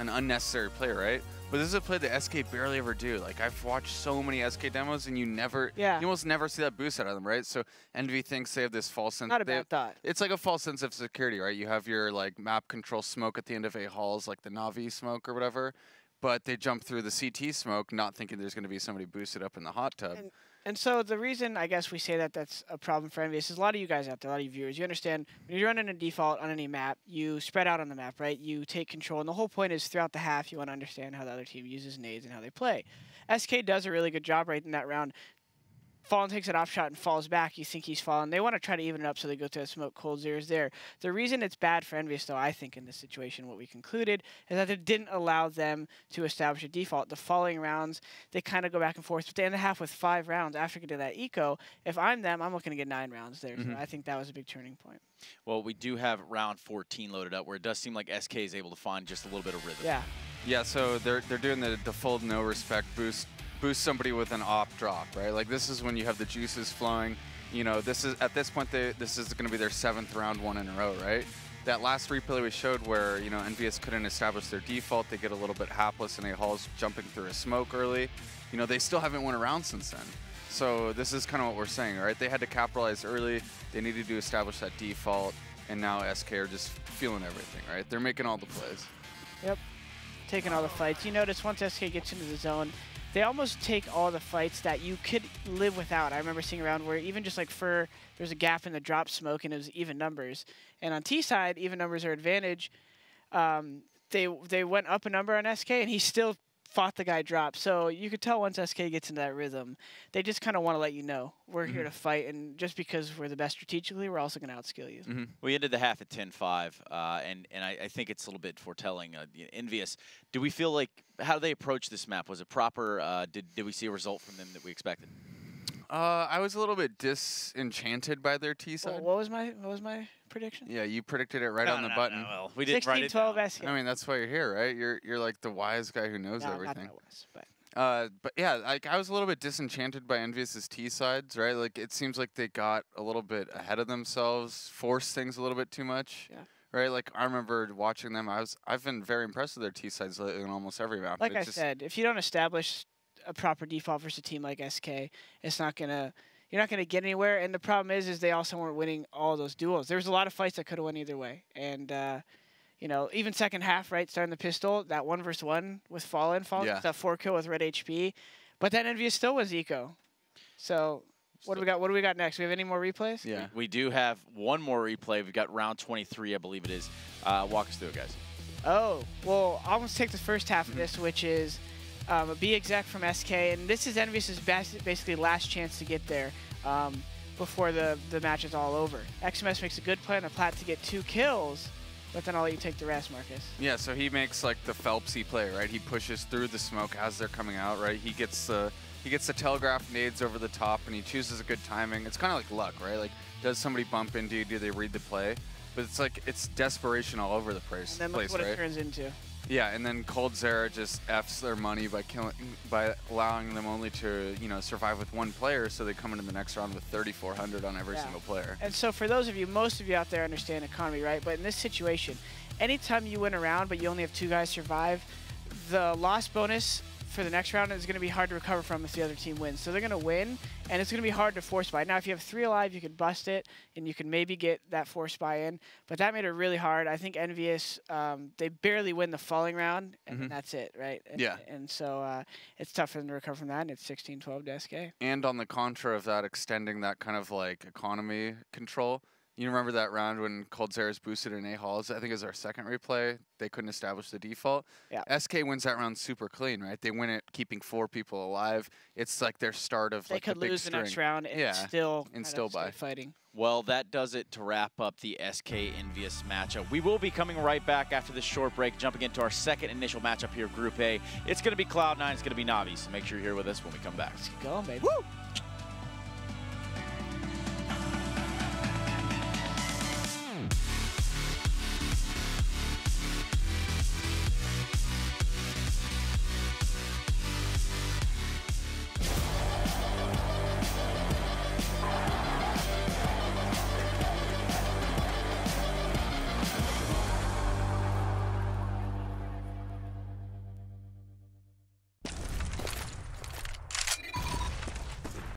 an unnecessary play, right? But this is a play that SK barely ever do. Like I've watched so many SK demos, and you never, Yeah. you almost never see that boost out of them, right? So Envy thinks they have this false sense. Not a bad thought. It's like a false sense of security, right? You have your like map control smoke at the end of a halls, like the Navi smoke or whatever. But they jump through the CT smoke, not thinking there's going to be somebody boosted up in the hot tub. And- And so the reason I guess we say that that's a problem for EnVyUs is a lot of you guys out there, a lot of you viewers, you understand when you're running a default on any map, you spread out on the map, right? You take control, and the whole point is throughout the half, you want to understand how the other team uses nades and how they play. SK does a really good job right in that round. Fallen takes an off shot and falls back. You think he's fallen. They want to try to even it up, so they go to a smoke. coldzera's there. The reason it's bad for EnVyUs, though, I think in this situation, what we concluded is that it didn't allow them to establish a default. The following rounds, they kind of go back and forth. But they end the half with five rounds after getting that eco. If I'm them, I'm looking to get nine rounds there. Mhm. So I think that was a big turning point. Well, we do have round 14 loaded up where it does seem like SK is able to find just a little bit of rhythm. Yeah. Yeah, so they're they're doing the the full no respect boost boost somebody with an op drop, right? Like this is when you have the juices flowing. You know, this is at this point they this is going to be their seventh round one in a row, right? That last replay we showed where you know EnVyUs couldn't establish their default, they get a little bit hapless and a Hall's jumping through a smoke early. You know, they still haven't won a round since then. So this is kind of what we're saying, right? They had to capitalize early. They needed to establish that default, and now SK are just feeling everything, right? They're making all the plays. Yep. Taking all the fights. You notice once SK gets into the zone, they almost take all the fights that you could live without. I remember seeing around where even just like for there's a gap in the drop smoke and it was even numbers. And on T side, even numbers are advantage. Um, they they went up a number on SK and he still fought the guy drop. So you could tell once SK gets into that rhythm, they just kind of want to let you know we're here to fight, and just because we're the best strategically, we're also going to outskill you. Mhm. We ended the half at 10-5, uh, and and I, I think it's a little bit foretelling. Uh, EnVyUs. Do we feel like how do they approach this map? Was it proper? Uh, did did we see a result from them that we expected? Uh, I was a little bit disenchanted by their T Well, side. what was my what was my prediction? yeah, you predicted it right No, on the no, button. no, well, we didn't 16, write it 12 down. I mean, that's why you're here, right? You're you're like the wise guy who knows no, not everything. that was, but Uh, but yeah, like I was a little bit disenchanted by EnVyUs's T sides, right? Like it seems like they got a little bit ahead of themselves, forced things a little bit too much. Yeah. Right, like I remember watching them. I was, I've been very impressed with their T sides lately in almost every map. like It's I just- said, if you don't establish a proper default versus a team like SK, it's not gonna you're not gonna get anywhere. And the problem is, is they also weren't winning all those duels. There was a lot of fights that could have went either way. And uh, you know, even second half, right, starting the pistol, that one versus one with Fallen, Fallen, Yeah. that four kill with red HP, but that EnVyUs still was eco. So what do we got? What do we got next? We have any more replays? Yeah. We do have one more replay. We've got round 23, I believe it is. Uh, walk us through it, guys. Oh, well, I'll almost take the first half of Mm-hmm. this, which is um, a B exec from SK, and this is EnVyUs's bas- basically last chance to get there um, before the, the match is all over. XMS makes a good play on the plat to get two kills, but then I'll let you take the rest, Marcus. Yeah, so he makes like the Phelpsy play, right? He pushes through the smoke as they're coming out, right? He gets the he gets the telegraph nades over the top, and he chooses a good timing. It's kind of like luck, right? Like, does somebody bump into you? Do they read the play? But it's like it's desperation all over the place, And then look place what right? it turns into. Yeah, and then coldzera just f's their money by killing by allowing them only to you know survive with one player, so they come into the next round with 3,400 on every Yeah. single player. And so for those of you, most of you out there understand economy, right? But in this situation, anytime you win around but you only have two guys survive, the loss bonus for the next round is going to be hard to recover from if the other team wins. So they're going to win, and it's going to be hard to force buy. Now, if you have three alive, you can bust it, and you can maybe get that force buy in. But that made it really hard. I think EnVyUs, um, they barely win the falling round, and Mhm. that's it, right? And, Yeah. And so uh, it's tough for them to recover from that, and it's 16-12 to SK. And on the contra of that, extending that kind of like economy control. You remember that round when coldzera's boosted in A Halls? I think it was our second replay. They couldn't establish the default. Yeah. SK wins that round super clean, right? They win it keeping four people alive. It's like their start of They like could the big lose the next round and Yeah, still and kind still of stay buy. fighting. Well, that does it to wrap up the SK EnVyUs matchup. We will be coming right back after this short break, jumping into our second initial matchup here, Group A. It's going to be Cloud9, it's going to be Navi, so make sure you're here with us when we come back. Let's keep going, baby. Woo!